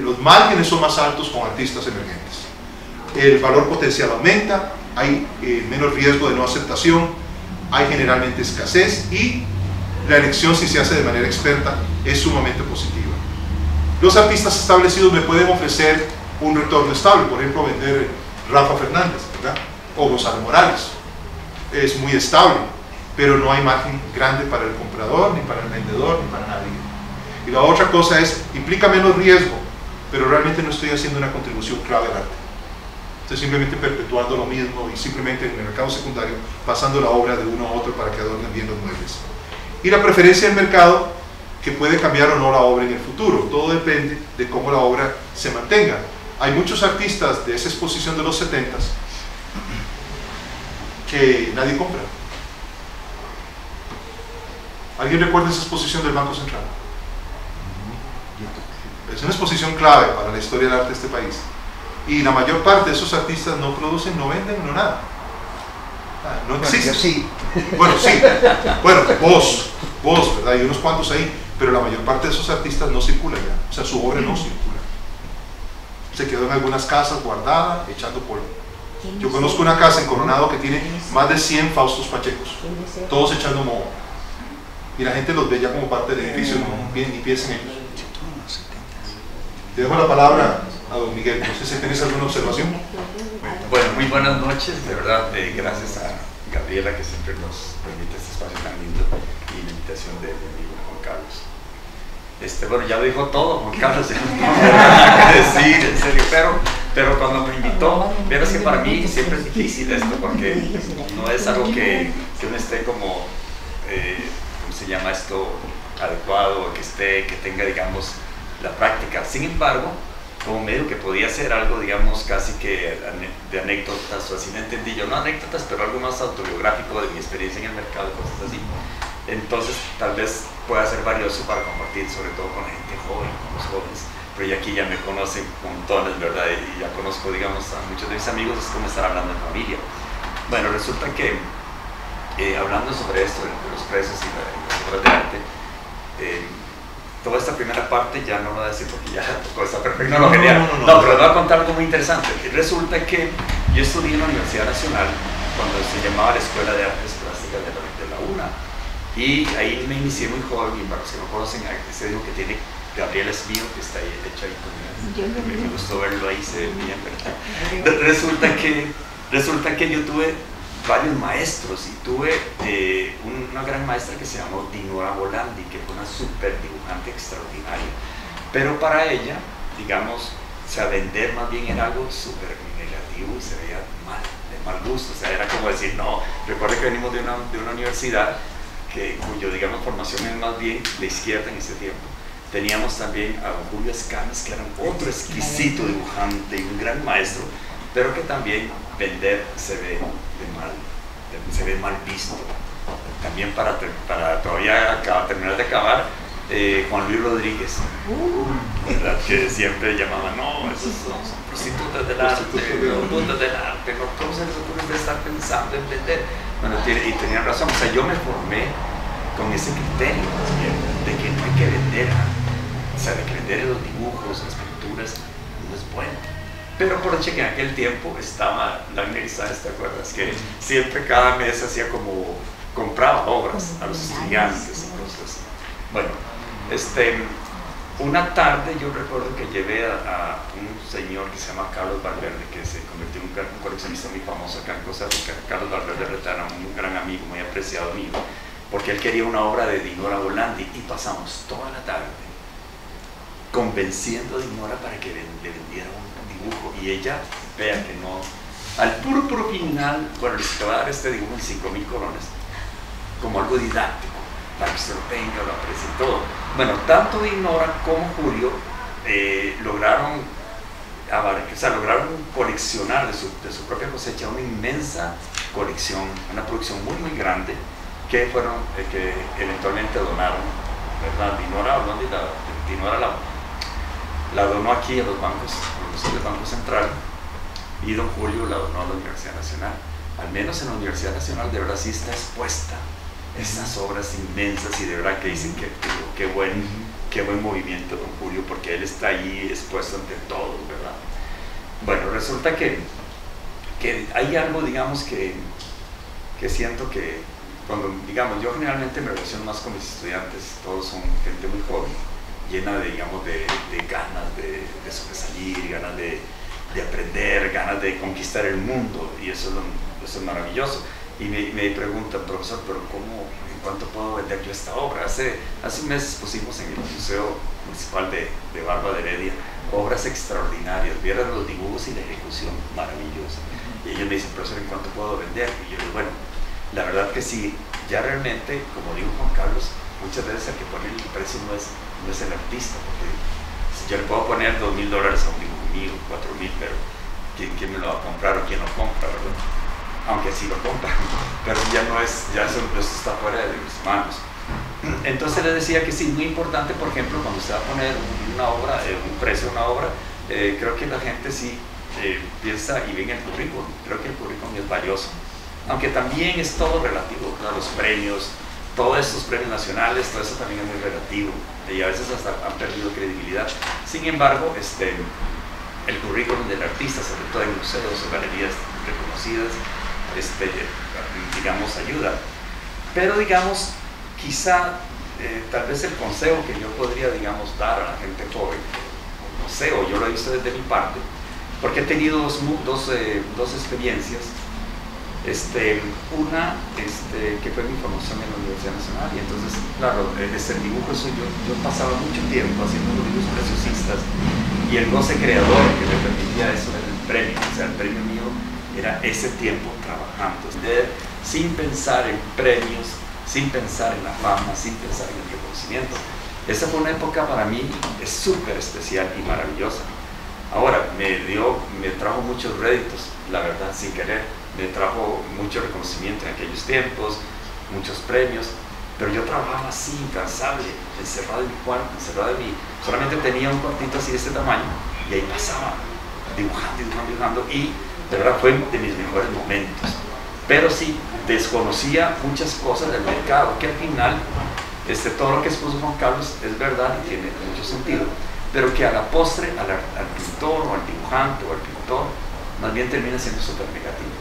los márgenes son más altos con artistas emergentes. El valor potencial aumenta, hay eh, menos riesgo de no aceptación, hay generalmente escasez y la elección, si se hace de manera experta, es sumamente positiva. Los artistas establecidos me pueden ofrecer un retorno estable, por ejemplo, vender Rafa Fernández ¿verdad? o Gonzalo Morales es muy estable, pero no hay margen grande para el comprador, ni para el vendedor, ni para nadie. Y la otra cosa es, implica menos riesgo, pero realmente no estoy haciendo una contribución clave al arte. Estoy simplemente perpetuando lo mismo y simplemente en el mercado secundario pasando la obra de uno a otro para que adornen bien los muebles. Y la preferencia del mercado, que puede cambiar o no la obra en el futuro. Todo depende de cómo la obra se mantenga. Hay muchos artistas de esa exposición de los 70s que nadie compra. ¿Alguien recuerda esa exposición del Banco Central? Es una exposición clave para la historia del arte de este país. Y la mayor parte de esos artistas no producen, no venden, no nada. Ah, no existe. sí. Bueno, sí. Bueno, vos, vos, ¿verdad? Hay unos cuantos ahí, pero la mayor parte de esos artistas no circulan ya. O sea, su obra no circula. Se quedó en algunas casas guardada, echando polvo. Yo conozco una casa en Coronado que tiene más de 100 Faustos Pachecos, todos echando moho. Y la gente los ve ya como parte del edificio, no ni piensa en ellos. Te dejo la palabra a don Miguel. No sé si tienes alguna observación. Bueno, muy buenas noches. De verdad, eh, gracias a Gabriela que siempre nos permite este espacio tan lindo y la invitación de mi amigo Juan Carlos. Este, bueno, ya dijo todo, Juan Carlos, ya decir, en serio, pero, pero cuando me invitó, verás que para mí siempre es difícil esto, porque no es algo que, que uno esté como, eh, ¿cómo se llama esto? adecuado, que esté, que tenga, digamos, la práctica. Sin embargo, como medio que podía ser algo, digamos, casi que de anécdotas o así, no entendí yo, no anécdotas, pero algo más autobiográfico de mi experiencia en el mercado, cosas así. Entonces, tal vez pueda ser valioso para compartir, sobre todo con la gente joven, con los jóvenes. Pero ya aquí ya me conocen montones, ¿verdad? Y ya conozco, digamos, a muchos de mis amigos, es como estar hablando en familia. Bueno, resulta que, eh, hablando sobre esto, de los precios y las obras de arte, eh, toda esta primera parte ya no lo voy a decir porque ya todo está perfecto. No, no, genial. no, no, pero les voy a contar algo muy interesante. Resulta que yo estudié en la Universidad Nacional cuando se llamaba la Escuela de Artes Plásticas de la, de la UNA. Y ahí me inicié muy joven, y para los que no conocen, ese digo que tiene Gabriel Espío, que está ahí, hecho ahí conmigo. Me, me gustó verlo ahí, se ve bien, ¿verdad? Resulta que, resulta que yo tuve varios maestros y tuve eh, una gran maestra que se llamó Dinora Volandi, que fue una súper dibujante extraordinaria. Pero para ella, digamos, o sea, vender más bien era algo súper negativo y se veía mal, de mal gusto. O sea, era como decir, no, recuerde que venimos de una, de una universidad que, cuyo, digamos, formación es más bien de izquierda en ese tiempo. Teníamos también a don Julio Escames, que era otro exquisito dibujante y un gran maestro, pero que también vender se ve de mal, se ve mal visto. También para, para todavía terminar de acabar, eh, Juan Luis Rodríguez, ¿verdad? que siempre llamaba, no, esos son, prostitutas del arte, prostitutas del arte, no, ¿cómo se les ocurre estar pensando en vender? Bueno, y tenían razón, o sea, yo me formé con ese criterio de que no hay que vender, o sea, de que vender los dibujos, las pinturas, no es bueno pero por hecho que en aquel tiempo estaba la universidad, ¿te acuerdas? Que siempre cada mes hacía como, compraba obras a los estudiantes y cosas así. Bueno, este, una tarde yo recuerdo que llevé a, un señor que se llama Carlos Valverde, que se convirtió en un, coleccionista muy famoso acá en Costa Rica. Carlos Valverde era un gran amigo, muy apreciado mío, porque él quería una obra de Dinora Volandi y pasamos toda la tarde convenciendo a Dinora para que le, vendiera un y ella, vea que no, al puro, puro final, bueno, les va a dar este dibujo en 5 mil colones, como algo didáctico, para que se lo tenga, lo aprecie todo. Bueno, tanto Dinora como Julio eh, lograron, o sea, lograron coleccionar de su, de su propia cosecha una inmensa colección, una producción muy, muy grande, que fueron, eh, que eventualmente donaron, ¿verdad? Dinora, Dinora la, la donó aquí a los bancos del Banco Central y don Julio la donó a la Universidad Nacional. Al menos en la Universidad Nacional de verdad sí está expuesta esas obras inmensas y de verdad que dicen que qué buen, qué buen movimiento don Julio porque él está ahí expuesto ante todos, ¿verdad? Bueno, resulta que, que hay algo, digamos, que, que siento que cuando, digamos, yo generalmente me relaciono más con mis estudiantes, todos son gente muy joven, llena de, digamos, de, ganas de, sobresalir, ganas de, aprender, ganas de conquistar el mundo, y eso es, es maravilloso. Y me, me, preguntan, profesor, pero ¿cómo, en cuánto puedo vender yo esta obra? Hace, hace meses pusimos en el Museo Municipal de, de Barba de Heredia obras extraordinarias, vieron los dibujos y la ejecución maravillosa. Y ellos me dicen, profesor, ¿en cuánto puedo vender? Y yo digo, bueno, la verdad que sí, ya realmente, como dijo Juan Carlos, muchas veces el que pone el precio no es, no es el artista, porque yo le puedo poner dos mil dólares a un dibujo mío, cuatro mil, pero ¿quién, ¿quién, me lo va a comprar o quién lo compra, verdad? Aunque sí lo compra, pero ya no es, ya eso, está fuera de mis manos. Entonces les decía que sí, muy importante, por ejemplo, cuando se va a poner una obra, eh, un precio a una obra, eh, creo que la gente sí eh, piensa y ve en el currículum, creo que el currículum es valioso, aunque también es todo relativo, a los premios, todos estos premios nacionales, todo eso también es muy relativo y a veces hasta han perdido credibilidad. Sin embargo, este, el currículum del artista, sobre todo en museos o galerías, conocidas, este, digamos, ayuda. Pero digamos, quizá eh, tal vez el consejo que yo podría, digamos, dar a la gente joven, no sé, o yo lo he visto desde mi parte, porque he tenido dos, dos, eh, dos experiencias. Este, una este, que fue mi formación en la Universidad Nacional y entonces, claro, desde el dibujo eso yo, yo pasaba mucho tiempo haciendo los dibujos preciosistas y el goce creador que me permitía eso era el premio, o sea, el premio mío era ese tiempo trabajando, sin pensar en premios, sin pensar en la fama, sin pensar en el reconocimiento. Esa fue una época para mí súper especial y maravillosa. Ahora, me dio, me trajo muchos réditos, la verdad, sin querer. Me trajo mucho reconocimiento en aquellos tiempos, muchos premios, pero yo trabajaba así, incansable, encerrado en mi cuarto, encerrado en mi... Solamente tenía un cuartito así de este tamaño y ahí pasaba, dibujando, dibujando, dibujando y de verdad fue de mis mejores momentos. Pero sí, desconocía muchas cosas del mercado, que al final este, todo lo que expuso Juan Carlos es verdad y tiene mucho sentido, pero que a la postre, al, pintor o al dibujante o al pintor, más bien termina siendo súper negativo.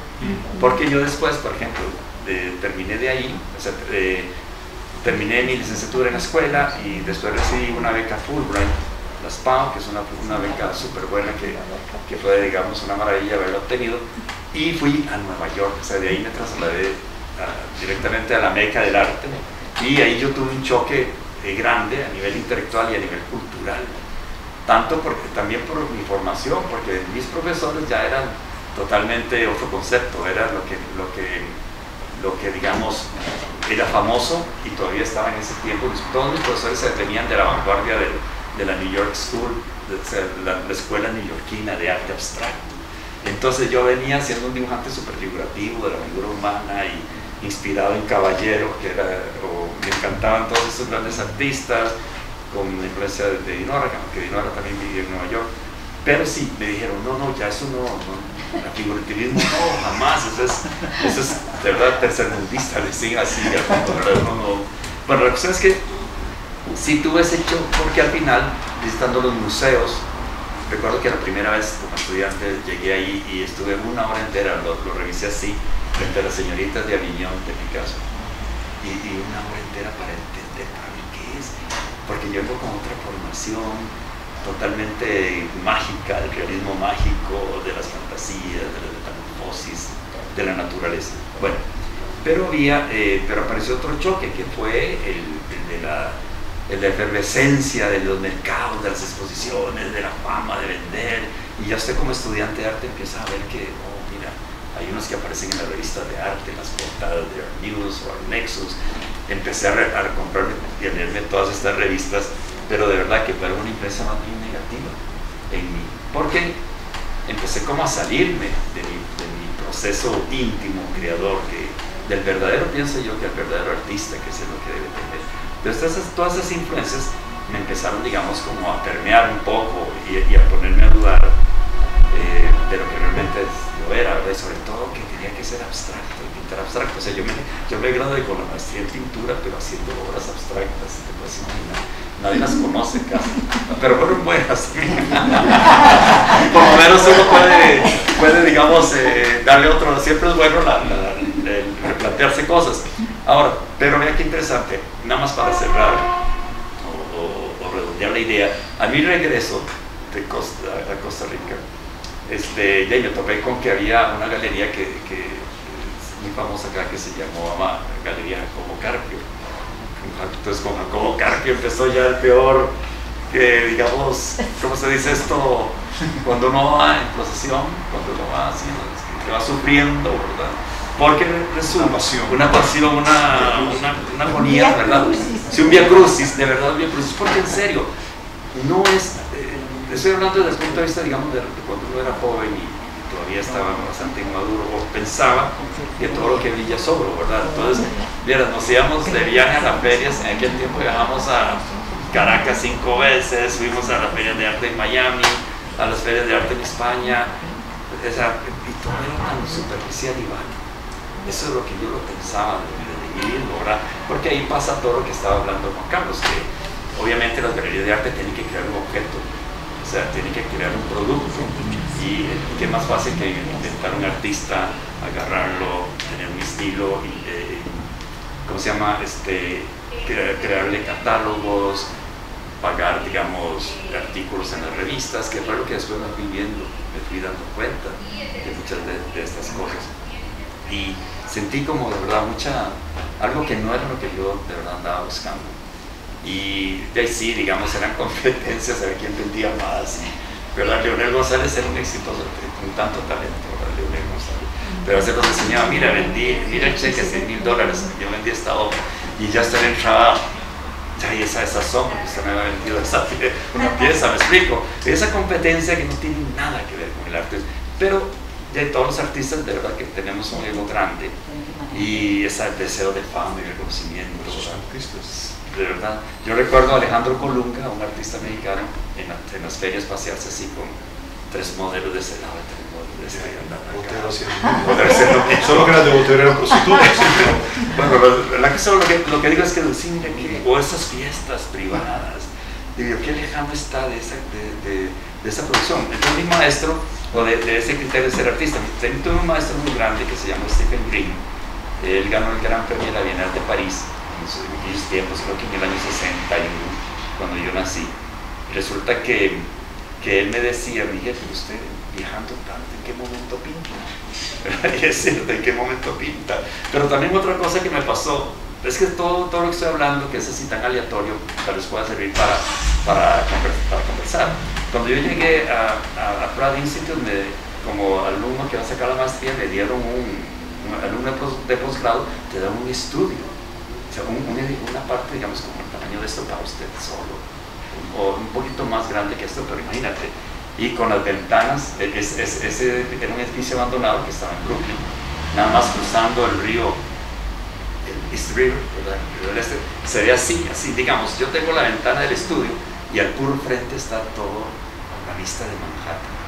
Porque yo después, por ejemplo, terminé de ahí, o sea, terminé mi licenciatura en la escuela y después recibí una beca Fulbright, la SPAO, que es una, una beca súper buena, que, que fue, digamos, una maravilla haberla obtenido, y fui a Nueva York, o sea, de ahí me trasladé directamente a la meca del arte. Y ahí yo tuve un choque eh, grande a nivel intelectual y a nivel cultural, tanto porque también por mi formación, porque mis profesores ya eran totalmente otro concepto, era lo que, lo que, lo que digamos era famoso y todavía estaba en ese tiempo, todos mis profesores se venían de la vanguardia de, de la New York School, de, la, la escuela neoyorquina de arte abstracto. Entonces yo venía siendo un dibujante super figurativo de la figura humana y inspirado en Caballero, que era, o me encantaban todos estos grandes artistas, con la influencia de Dinora, que Dinora también vivía en Nueva York. Pero sí, me dijeron, no, no, ya eso no, no el figurativismo no, jamás, eso es, eso es de verdad tercermundista, decían así, no, no. Bueno, la cuestión es que sí tuve ese hecho porque al final, visitando los museos, recuerdo que la primera vez como estudiante llegué ahí y estuve una hora entera, lo, lo revisé así, frente a las señoritas de Aviñón de Picasso. Y, una hora entera para entender para mí qué es. Porque yo con otra formación totalmente mágica, del realismo mágico, de las fantasías, de la metamorfosis, de la naturaleza. Bueno, pero había, eh, pero apareció otro choque que fue el, de la, el de efervescencia de los mercados, de las exposiciones, de la fama, de vender. Y ya usted como estudiante de arte empieza a ver que, oh, mira, hay unos que aparecen en la revista de arte, en las portadas de Art News o Art Nexus. Empecé a, a comprarme a leerme todas estas revistas, pero de verdad que fue una impresión más negativa en mí, porque empecé como a salirme de mi, de mi proceso íntimo, creador, que del verdadero pienso yo que el verdadero artista, que es lo que debe tener. Entonces todas esas influencias me empezaron, digamos, como a permear un poco y, a ponerme a dudar eh, de lo que realmente es era, sobre todo que tenía que ser abstracto, abstracto. O sea, yo me, yo me gradué con la maestría en pintura, pero haciendo obras abstractas, te puedes imaginar. Nadie las conoce casi, pero fueron buenas. Por lo menos uno puede, puede digamos, eh, darle otro. Siempre es bueno la, replantearse cosas. Ahora, pero mira qué interesante, nada más para cerrar o, redondear la idea. A mi regreso de Costa, a Costa Rica, este, ya me topé con que había una galería que, que muy famosa acá que se llamaba Galería Jacobo Carpio. Entonces con Jacobo Carpio empezó ya el peor, que digamos, ¿cómo se dice esto? Cuando uno va en procesión, cuando uno va así, que va sufriendo, ¿verdad? Porque resulta una pasión, una, pasión, una, una, una agonía, ¿verdad? Si un via crucis, de verdad un via crucis, porque en serio, no es estoy hablando desde el punto de vista, digamos, de, cuando uno era joven y, todavía estaba bastante inmaduro o pensaba que todo lo que vi ya sobro, ¿verdad? Entonces, mira, nos íbamos de viaje a las ferias, en aquel tiempo viajamos a Caracas cinco veces, fuimos a la feria de arte en Miami, a las ferias de arte en España, o sea, y todo era tan superficial y vano. Eso es lo que yo lo pensaba de ¿verdad? Porque ahí pasa todo lo que estaba hablando Juan Carlos, que obviamente las galerías de arte tienen que crear un objeto o sea, tiene que crear un producto Y qué más fácil que inventar un artista, agarrarlo, tener un estilo, y, eh, ¿cómo se llama? Este, crearle catálogos, pagar, digamos, artículos en las revistas, que fue lo que después me fui viendo, me fui dando cuenta de muchas de, estas cosas. Y sentí como de verdad mucha, algo que no era lo que yo de verdad andaba buscando. Y de ahí sí, digamos, eran competencias, a ver quién vendía más. ¿Verdad? Leonel González era un exitoso, con tanto talento, ¿verdad? Leonel González. Pero se los enseñaba, mira, vendí, mira el cheque, 100 mil dólares, yo vendí esta obra. Y ya estaba entrada y esa, esa sombra que usted me había vendido esa, una pieza, me explico. Esa competencia que no tiene nada que ver con el arte. Pero de todos los artistas, de verdad que tenemos un ego grande y ese deseo de fama y reconocimiento. Los artistas. De verdad. Yo recuerdo a Alejandro Colunga, un artista mexicano, en, en las ferias pasearse así con tres modelos de ese lado, tres modelos de este lado. Solo que las de Botero eran prostitutas. bueno, la que solo lo que, lo que digo es que el cine, o esas fiestas privadas, digo, qué lejano está de esa, de, de, esa producción. Entonces mi maestro, o de, ese criterio de ser artista, tuve un maestro muy grande que se llama Stephen Green. Él ganó el Gran Premio de la Bienal de París en aquellos tiempos, creo que en el año 61, cuando yo nací. Resulta que que él me decía, Miguel, usted viajando tanto, ¿en qué momento pinta? y es cierto, ¿en qué momento pinta? Pero también otra cosa que me pasó, es que todo, todo lo que estoy hablando, que es así tan aleatorio, tal vez pueda servir para, para, para conversar. Cuando yo llegué a, a, a Pratt Institute, me, como alumno que va a sacar la maestría, me dieron un, un alumno de posgrado, te dan un estudio, una parte, digamos, como el tamaño de esto para usted solo o un poquito más grande que esto, pero imagínate. Y con las ventanas, e, es, ese era un edificio abandonado que estaba en Brooklyn, nada más cruzando el río, el East River, este, se ve así, así, digamos, yo tengo la ventana del estudio y al puro frente está todo la vista de Manhattan.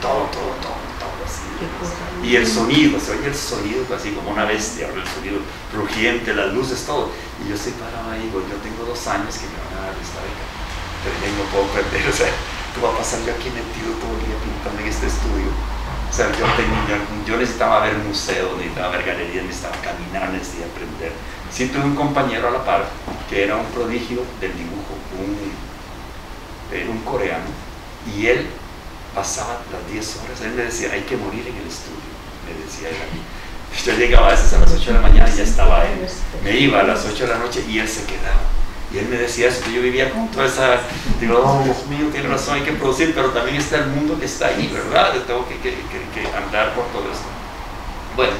Todo, todo, todo. Y el sonido, se oye el sonido así como una bestia, el sonido rugiente, las luces, todo. Y yo estoy parado ahí, yo tengo dos años que me van a dar esta beca pero puedo perder, o sea, ¿qué va a pasar yo aquí metido todo el día pintando en este estudio? O sea, yo, tenía, yo necesitaba ver museos, necesitaba ver galerías, necesitaba caminar, necesitaba aprender. Siento un compañero a la par que era un prodigio del dibujo, un, un coreano, y él pasaba las 10 horas, él me decía, hay que morir en el estudio, me decía él a mí. Yo llegaba a veces a las 8 de la mañana y ya estaba él. Me iba a las 8 de la noche y él se quedaba y él me decía eso, yo vivía con toda esa, digo, oh Dios mío, tiene razón, hay que producir, pero también está el mundo que está ahí, ¿verdad? Tengo que, que, que, andar por todo esto. Bueno,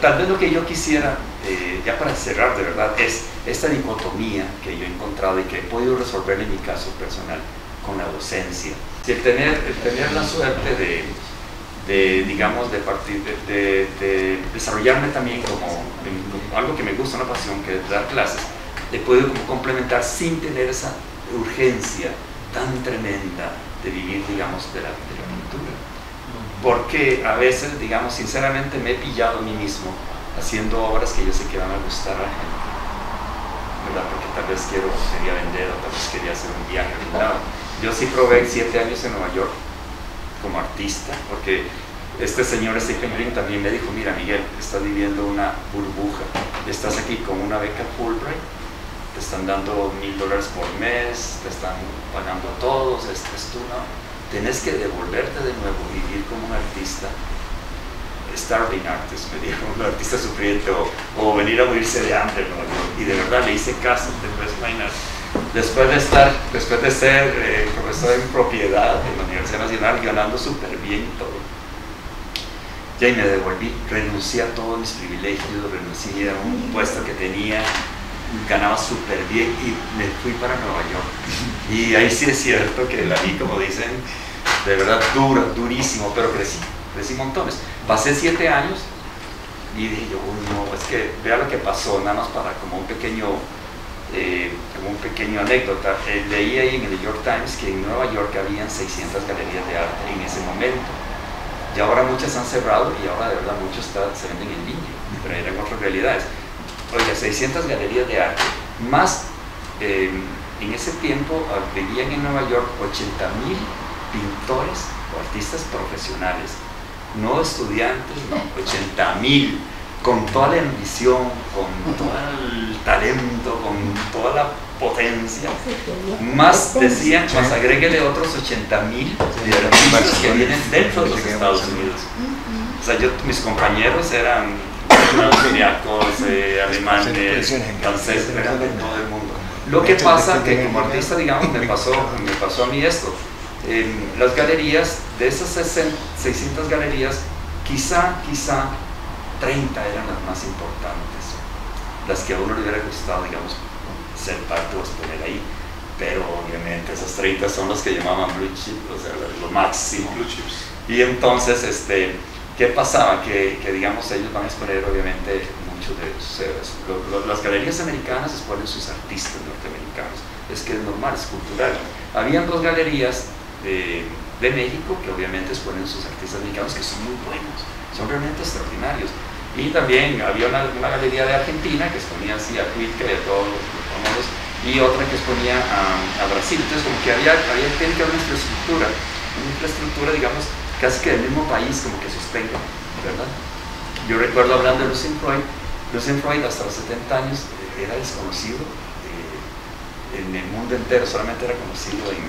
tal vez lo que yo quisiera, eh, ya para cerrar de verdad, es esta dicotomía que yo he encontrado y que he podido resolver en mi caso personal con la docencia. El tener, el tener la suerte de, de digamos, de, partir, de, de, desarrollarme también como, como algo que me gusta, una pasión, que es dar clases le puedo complementar sin tener esa urgencia tan tremenda de vivir, digamos, de la, pintura. Porque a veces, digamos, sinceramente me he pillado a mí mismo haciendo obras que yo sé que van a gustar a la gente. ¿Verdad? Porque tal vez quiero, quería vender o tal vez quería hacer un viaje. Yo sí probé siete años en Nueva York como artista, porque este señor Stephen Green también me dijo, mira Miguel, estás viviendo una burbuja, estás aquí con una beca Fulbright te están dando mil dólares por mes, te están pagando todos, es, es tú, ¿no? Tienes que devolverte de nuevo, vivir como un artista, starving artist, me dijo, un artista sufriente, o, o venir a morirse de hambre, ¿no? Y de verdad le hice caso, te puedes imaginar. Después de estar, después de ser eh, profesor en propiedad en la Universidad Nacional, ganando súper bien y todo, ya y me devolví, renuncié a todos mis privilegios, renuncié a un puesto que tenía, ganaba súper bien y me fui para Nueva York. Y ahí sí es cierto que la vi, como dicen, de verdad dura, durísimo, pero crecí, crecí montones. Pasé siete años y dije yo, uy, no, es que vea lo que pasó, nada más para como un pequeño, eh, como un pequeño anécdota. Eh, leí ahí en el New York Times que en Nueva York habían 600 galerías de arte en ese momento. Y ahora muchas han cerrado y ahora de verdad muchos se venden en línea, pero eran otras realidades oiga, 600 galerías de arte, más eh, en ese tiempo vivían en Nueva York 80 mil pintores o artistas profesionales, no estudiantes, no, 80 mil, con toda la ambición, con todo el talento, con toda la potencia. Más decían, más agréguele otros 80 mil artistas que vienen dentro de los Estados Unidos. O sea, yo, mis compañeros eran austriacos, eh, alemanes, franceses, eran de todo el mundo. Lo que pasa que como artista, digamos, me pasó, me pasó a mí esto. En las galerías, de esas 600 galerías, quizá, quizá 30 eran las más importantes, las que a uno le hubiera gustado, digamos, ser parte o exponer ahí. Pero obviamente esas 30 son las que llamaban blue chip, o sea, lo máximo. Blue chips. Y entonces, este, ¿qué pasaba? Que, que, digamos, ellos van a exponer obviamente muchos de ellos. las galerías americanas exponen sus artistas norteamericanos. Es que es normal, es cultural. Habían dos galerías de, de México que obviamente exponen sus artistas americanos que son muy buenos, son realmente extraordinarios. Y también había una, galería de Argentina que exponía así a Cuitca y a todos los famosos, y otra que exponía a, Brasil. Entonces, como que había, había tiene que haber una infraestructura, una infraestructura, digamos, casi que del mismo país, como que sostenga, ¿verdad? Yo recuerdo hablando de Lucien Freud, Lucien Freud hasta los 70 años eh, era desconocido eh, en el mundo entero, solamente era conocido en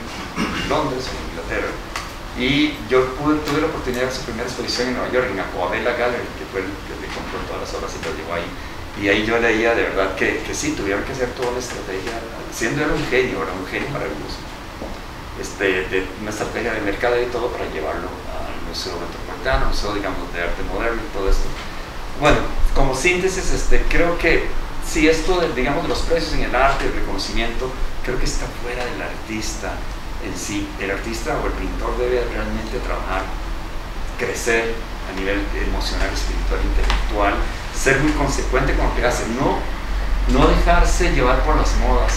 Londres o en Inglaterra y yo pude, tuve la oportunidad de su primera exposición en Nueva York, en Acoabella Gallery, que fue el que le compró todas las obras y las llevó ahí. Y ahí yo leía de verdad que, que sí, tuvieron que hacer toda la estrategia, siendo él un genio, era un genio maravilloso, este, de una estrategia de mercado y todo para llevarlo al Museo Metropolitano, al Museo, digamos, de Arte Moderno y todo esto. Bueno, como síntesis, este, creo que si esto, de, digamos, de los precios en el arte, el reconocimiento, creo que está fuera del artista, en sí. El artista o el pintor debe realmente trabajar, crecer a nivel emocional, espiritual, intelectual, ser muy consecuente con lo que hace, no, no dejarse llevar por las modas,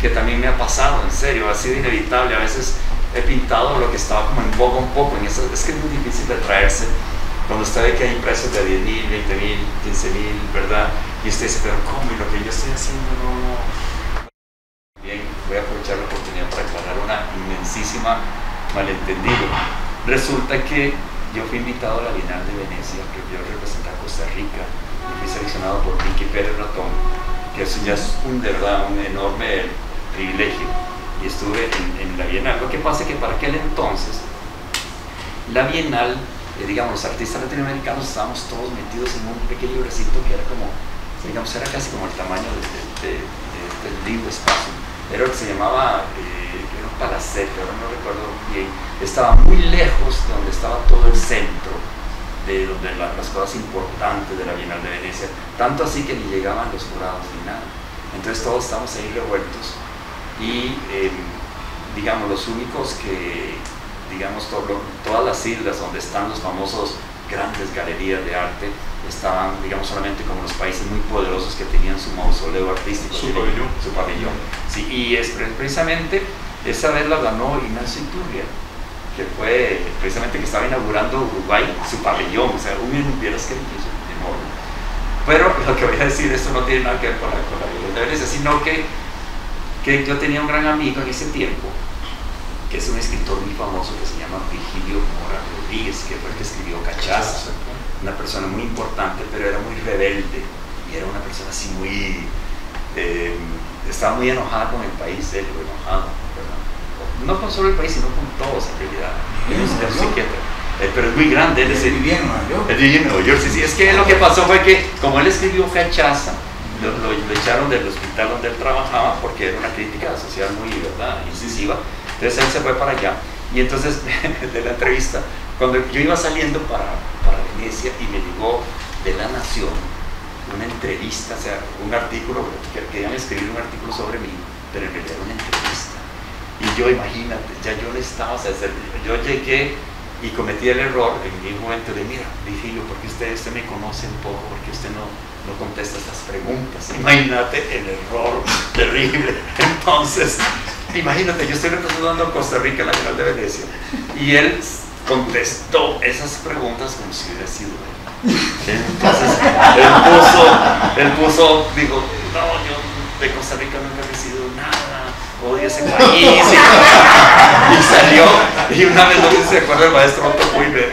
que también me ha pasado, en serio, ha sido inevitable. A veces he pintado lo que estaba como en boga un poco, en eso, es que es muy difícil de traerse. Cuando usted ve que hay precios de 10 mil, 20 mil, 15 mil, ¿verdad? Y usted dice, pero ¿cómo? Y lo que yo estoy haciendo no, Bien, voy a aprovechar la oportunidad para aclarar una malentendido. Resulta que yo fui invitado a la Bienal de Venecia, que yo representar a Costa Rica, y fui seleccionado por Vicky Pérez Ratón, que eso ya es un, de enorme privilegio, y estuve en, la Bienal. Lo que pasa es que para aquel entonces, la Bienal, eh, digamos, los artistas latinoamericanos estábamos todos metidos en un pequeño recinto que era como, digamos, era casi como el tamaño de, de, de, este lindo espacio era lo que se llamaba eh, palacete, ahora no recuerdo bien, estaba muy lejos de donde estaba todo el centro, de donde la, las cosas importantes de la Bienal de Venecia, tanto así que ni llegaban los jurados ni nada. Entonces todos estábamos ahí revueltos y eh, digamos los únicos que, digamos todo, todas las islas donde están los famosos grandes galerías de arte estaban, digamos, solamente como los países muy poderosos que tenían su mausoleo artístico. Su pabellón. Su pabellón. Sí, y es precisamente esa vez la ganó Ignacio Iturria, que fue precisamente que estaba inaugurando Uruguay, su pabellón, o sea, un vieras que enorme. Pero lo que voy a decir, esto no tiene nada que ver con la, con la de Venecia, sino que, que yo tenía un gran amigo en ese tiempo, que es un escritor muy famoso que se llama Virgilio Mora Rodríguez, que fue el que escribió Cachaza una persona muy importante, pero era muy rebelde y era una persona así muy... Eh, estaba muy enojada con el país, él, enojado. No con solo el país, sino con todos en realidad. Eh, pero es muy grande, él es Él vivía en Nueva York. Él vivía en Nueva York, sí, sí. Es que lo que pasó fue que, como él escribió Cachaza, lo, lo, lo, echaron del hospital donde él trabajaba porque era una crítica social muy, ¿verdad?, incisiva. Entonces él se fue para allá. Y entonces, de la entrevista, cuando yo iba saliendo para, para Venecia y me llegó de La Nación una entrevista, o sea, un artículo, que querían escribir un artículo sobre mí, pero en realidad era una entrevista. Yo, imagínate, ya yo le estaba, o sea, yo llegué y cometí el error en mi momento de, mira, Virgilio, porque usted, usted me conoce un poco, porque usted no, no contesta estas preguntas. Imagínate el error terrible. Entonces, imagínate, yo estoy representando a Costa Rica en la Bienal de Venecia y él contestó esas preguntas como si hubiera sido él. Entonces, él puso, él puso, digo, no, yo de Costa Rica nunca he odio ese país. Y, salió, y una vez, no sé si se acuerda el maestro Otto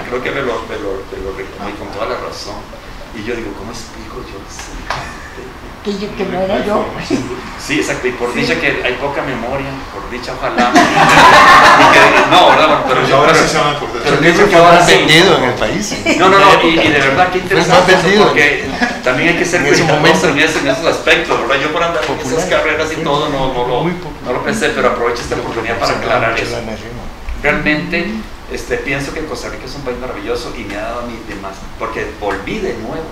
creo que me lo, me lo, me lo con toda la razón. Y yo digo, ¿cómo yo que, yo, que no era yo. Sí, exacto, y por dicha que hay poca memoria, por dicha ojalá. y que, no, ¿verdad? Pero, Pero, ahora pero- sí se van a acordar. pero Pero pienso que que ahora sí. vendido en el país. No, no, no, y, y de verdad que Pues interesante más eso, vendido. porque también hay que ser En ese cuidadoso momento. en, esos aspectos, ¿verdad? Yo por andar en esas carreras y todo no, no, lo, no lo pensé, pero aprovecho esta oportunidad para aclarar eso. Realmente este, pienso que Costa Rica es un país maravilloso y me ha dado a mí de más, porque volví de nuevo,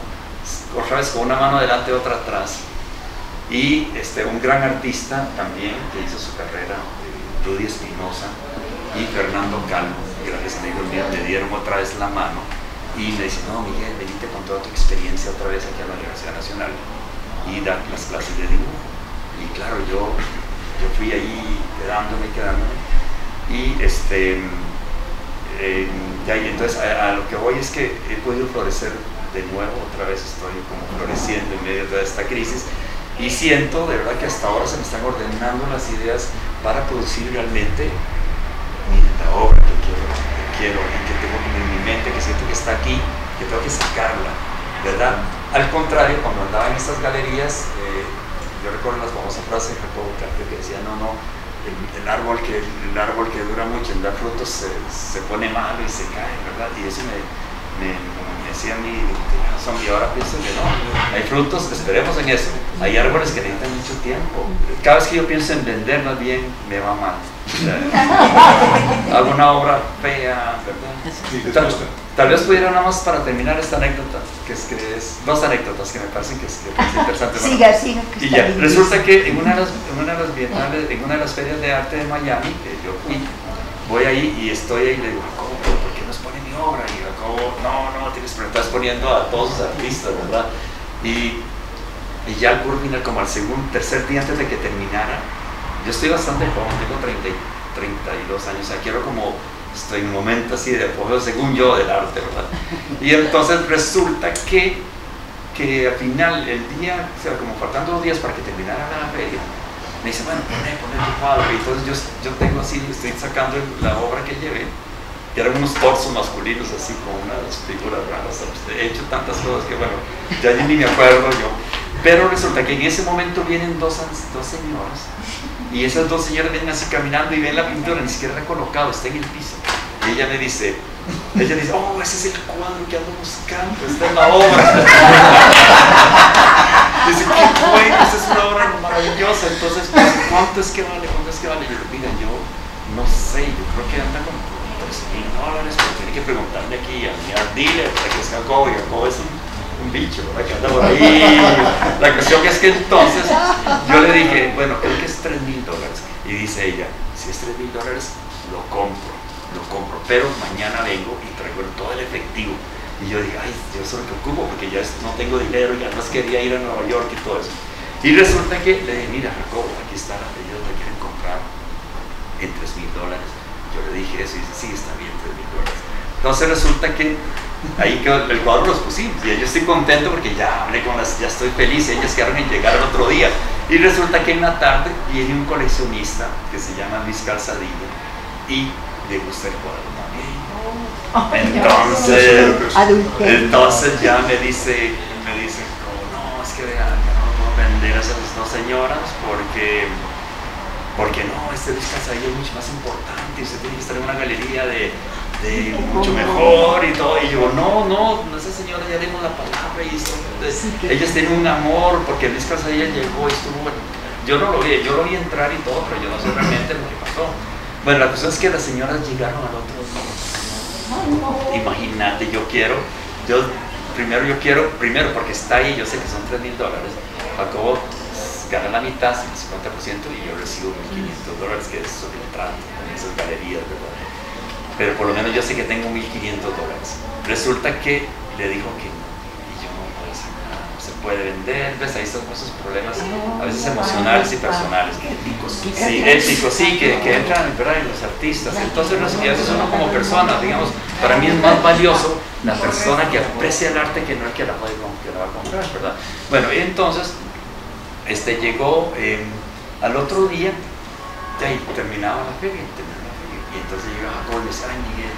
otra vez con una mano adelante, otra atrás. Y este, un gran artista también que hizo su carrera, eh, Rudy Espinosa y Fernando Calvo, grandes amigos míos, me dieron otra vez la mano y me dicen, no, Miguel, venite con toda tu experiencia otra vez aquí a la Universidad Nacional y dar las clases de dibujo. Y claro, yo, yo fui ahí quedándome, quedándome. Y este, eh, ya, y entonces a lo que voy es que he podido florecer de nuevo, otra vez estoy como floreciendo en medio de esta crisis y siento de verdad que hasta ahora se me están ordenando las ideas para producir realmente la obra que quiero, que quiero y que tengo en mi mente, que siento que está aquí, que tengo que sacarla, ¿verdad? Al contrario, cuando andaba en estas galerías, eh, yo recuerdo las famosas frases de Jacobo que decía, no, no, el, el árbol que, el árbol que dura mucho en dar frutos se, se pone malo y se cae, ¿verdad? Y eso me, me, me decía a mí, "Tienes razón", y ahora pienso que no, hay frutos, esperemos en eso, hay árboles que necesitan mucho tiempo. Cada vez que yo pienso en vender, más bien me va mal. O sea, Hago una obra fea, ¿verdad? Tal, tal vez pudiera nada más para terminar esta anécdota, que es que es dos anécdotas que me parecen que es, que es interesante. Bueno, Siga, siga. que y ya, bien. resulta que en una de las, en una de las bienales, en una de las ferias de arte de Miami, que yo fui, voy ahí y estoy ahí y le digo, Jacobo, pero ¿por qué no Jacobo, no, no, tienes que estás poniendo a todos los artistas, ¿verdad? Y, y ya al final, como al segundo, tercer día antes de que terminara, yo estoy bastante joven, tengo 30, y- 32 años, o sea, quiero como, estoy en un momento así de apogeo según yo del arte, ¿verdad? Y entonces resulta que que al final, el día, o sea, como faltando dos días para que terminara la feria, me dice, bueno, poné, poné tu cuadro. Y entonces yo, yo tengo así, estoy sacando la obra que llevé, que eran unos torsos masculinos así con unas figuras raras. He hecho tantas cosas que, bueno, ya ni me acuerdo yo. Pero resulta que en ese momento vienen dos, dos señoras y esas dos señoras vienen así caminando y ven la pintura, ni siquiera recolocado, está en el piso. Y ella me dice, ella dice, oh, ese es el cuadro que ando buscando, está en la obra. Dice, qué bueno, esa es una obra maravillosa. Entonces, pues, ¿cuánto es que vale? ¿Cuánto es que vale? Yo digo, mira, yo no sé, yo creo que anda como 3 mil dólares, pero tiene que preguntarle aquí a mi dealer, para que es Jacobo, y Jacobo es un, un bicho, ¿verdad? Que anda por ahí. La cuestión es que entonces yo le dije, bueno, creo que es 3 mil dólares. Y dice ella, si es 3 mil dólares, lo compro, lo compro, pero mañana vengo y traigo todo el efectivo. Y yo dije, ay, yo eso que ocupo porque ya no tengo dinero, ya más quería ir a Nueva York y todo eso. Y resulta que le dije, mira, Jacobo, aquí está, ellos me quieren comprar en 3 mil dólares. Yo le dije eso y dice, sí, está bien, 3 mil dólares. Entonces resulta que ahí quedó, el cuadro los pusimos y yo estoy contento porque ya hablé con las, ya estoy feliz, ellas quedaron en llegar al otro día. Y resulta que en la tarde viene un coleccionista que se llama Luis Calzadilla y le gusta el cuadro también. Entonces, entonces ya me dice, me dice, como, no, es que yo no puedo vender a esas dos señoras porque, porque no, este Casadilla es mucho más importante, usted tiene que estar en una galería de, de mucho mejor y todo. Y yo, no, no, esa señora ya dimos la palabra y esto, que- ellas tienen un amor porque Luis Casadilla llegó y estuvo, yo no lo vi, yo lo vi entrar y todo, pero yo no sé realmente lo que pasó. Bueno, la cuestión es que las señoras llegaron al otro día. Imagínate, yo quiero, yo primero yo quiero, primero porque está ahí, yo sé que son 3 mil dólares, Jacobo gana la mitad, el 50% y yo recibo 1.500 dólares, que es sobre el trato en esas galerías, ¿verdad? Pero por lo menos yo sé que tengo 1.500 dólares. Resulta que le dijo que no, y yo no puedo hacer nada, no se puede vender, ves, ahí están esos problemas, a veces emocionales y personales. Sí, éticos, sí, que, que entran ¿verdad? en los artistas. Entonces, no sé, a veces uno como persona, digamos, para mí es más valioso la persona que aprecia el arte que no el que la, puede, que la va a comprar, ¿verdad? Bueno, y entonces, este, llegó eh, al otro día, de ahí terminaba la feria, terminaba la feria. Y entonces llegaba todo y decía, ay Miguel,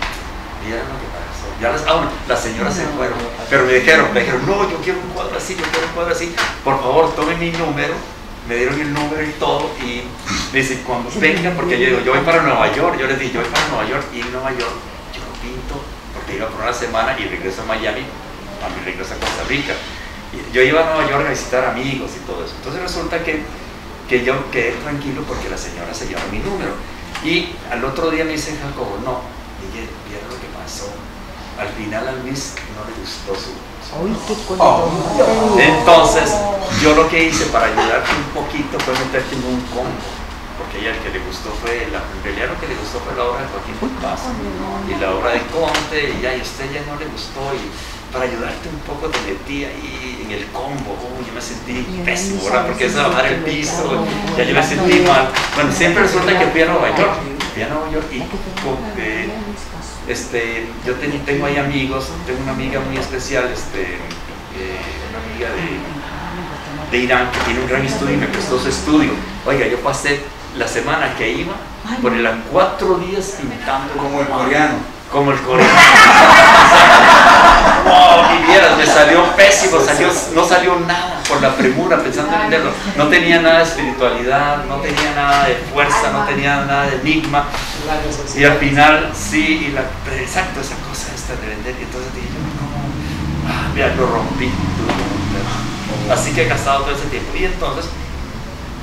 vieron lo que pasó. Ya las, ah, bueno, las señoras se fueron, pero me dijeron, me dijeron, no, yo quiero un cuadro así, yo quiero un cuadro así. Por favor, tome mi número. Me dieron el número y todo y me dicen, cuando vengan, porque yo digo, yo voy para Nueva York, yo les dije, yo voy para Nueva York y en Nueva York yo pinto, porque iba por una semana y regreso a Miami, a mi regreso a Costa Rica. Yo iba a Nueva York a visitar amigos y todo eso. Entonces resulta que, que yo quedé tranquilo porque la señora se llevó mi número. Y al otro día me dice Jacobo, no, Miguel, ¿vieron lo que pasó? Al final al Luis no le gustó su... Cosa. Entonces, yo lo que hice para ayudarte un poquito fue meterte en un combo. Porque ella el que le gustó fue, la, en realidad lo que le gustó fue la obra de Joaquín Paz y la obra de Conte, y ya, y a usted ya no le gustó, y para ayudarte un poco te metí ahí en el combo, Uy, yo me sentí pésimo, ¿verdad? Porque de bajar el piso, ya yo me sentí mal. Bueno, siempre resulta que fui a Nueva York, fui a Nueva York y con- eh, este, yo ten- tengo ahí amigos, tengo una amiga muy especial, este, eh, una amiga de, de Irán que tiene un gran estudio y me prestó su estudio. Oiga, yo pasé la semana que iba por el cuatro días pintando Como el coreano. Como el coreano. wow, vieras, me salió pésimo, salió, no salió nada por la premura pensando en venderlo. No tenía nada de espiritualidad, no tenía nada de fuerza, no tenía nada de enigma. Y al final, sí, y la, exacto, esa cosa esta de vender. Y entonces dije yo, ¿cómo? Ah, mira, lo rompí. Así que he gastado todo ese tiempo. Y entonces,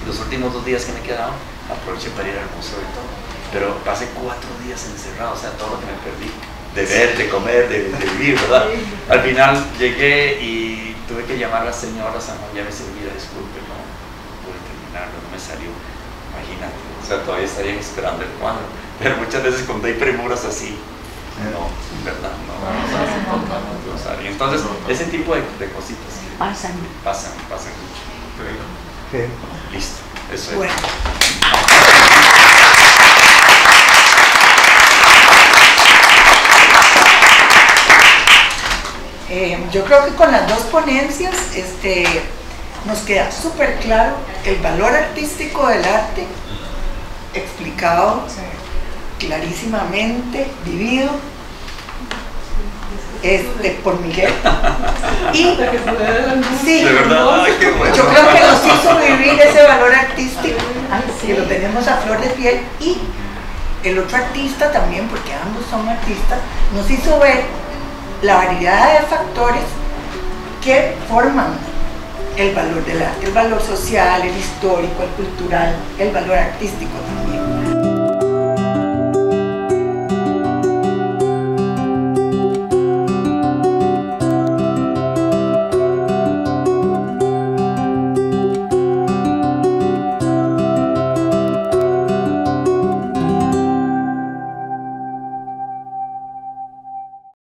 los últimos dos días que me quedaban, aproveché para ir al museo y todo. Pero pasé cuatro días encerrado, o sea, todo lo que me perdí. De ver, de comer, de, de vivir, ¿verdad? Al final llegué y tuve que llamar a la señora San Juan, ya me mira, disculpe, no, no pude terminarlo, no me salió. Imagínate, o sea, todavía estarían esperando el cuadro. Pero muchas veces cuando hay premuras así, no, ¿verdad? No, no, no sale. Entonces, ese tipo de, de cositas que Pasan. pasan, pasan mucho. Listo, eso es. Eh, yo creo que con las dos ponencias este, nos queda súper claro el valor artístico del arte, explicado clarísimamente, vivido este, por Miguel. Y sí, yo creo que nos hizo vivir ese valor artístico, que lo tenemos a flor de piel, y el otro artista también, porque ambos son artistas, nos hizo ver la variedad de factores que forman el valor del arte, el valor social, el histórico, el cultural, el valor artístico también.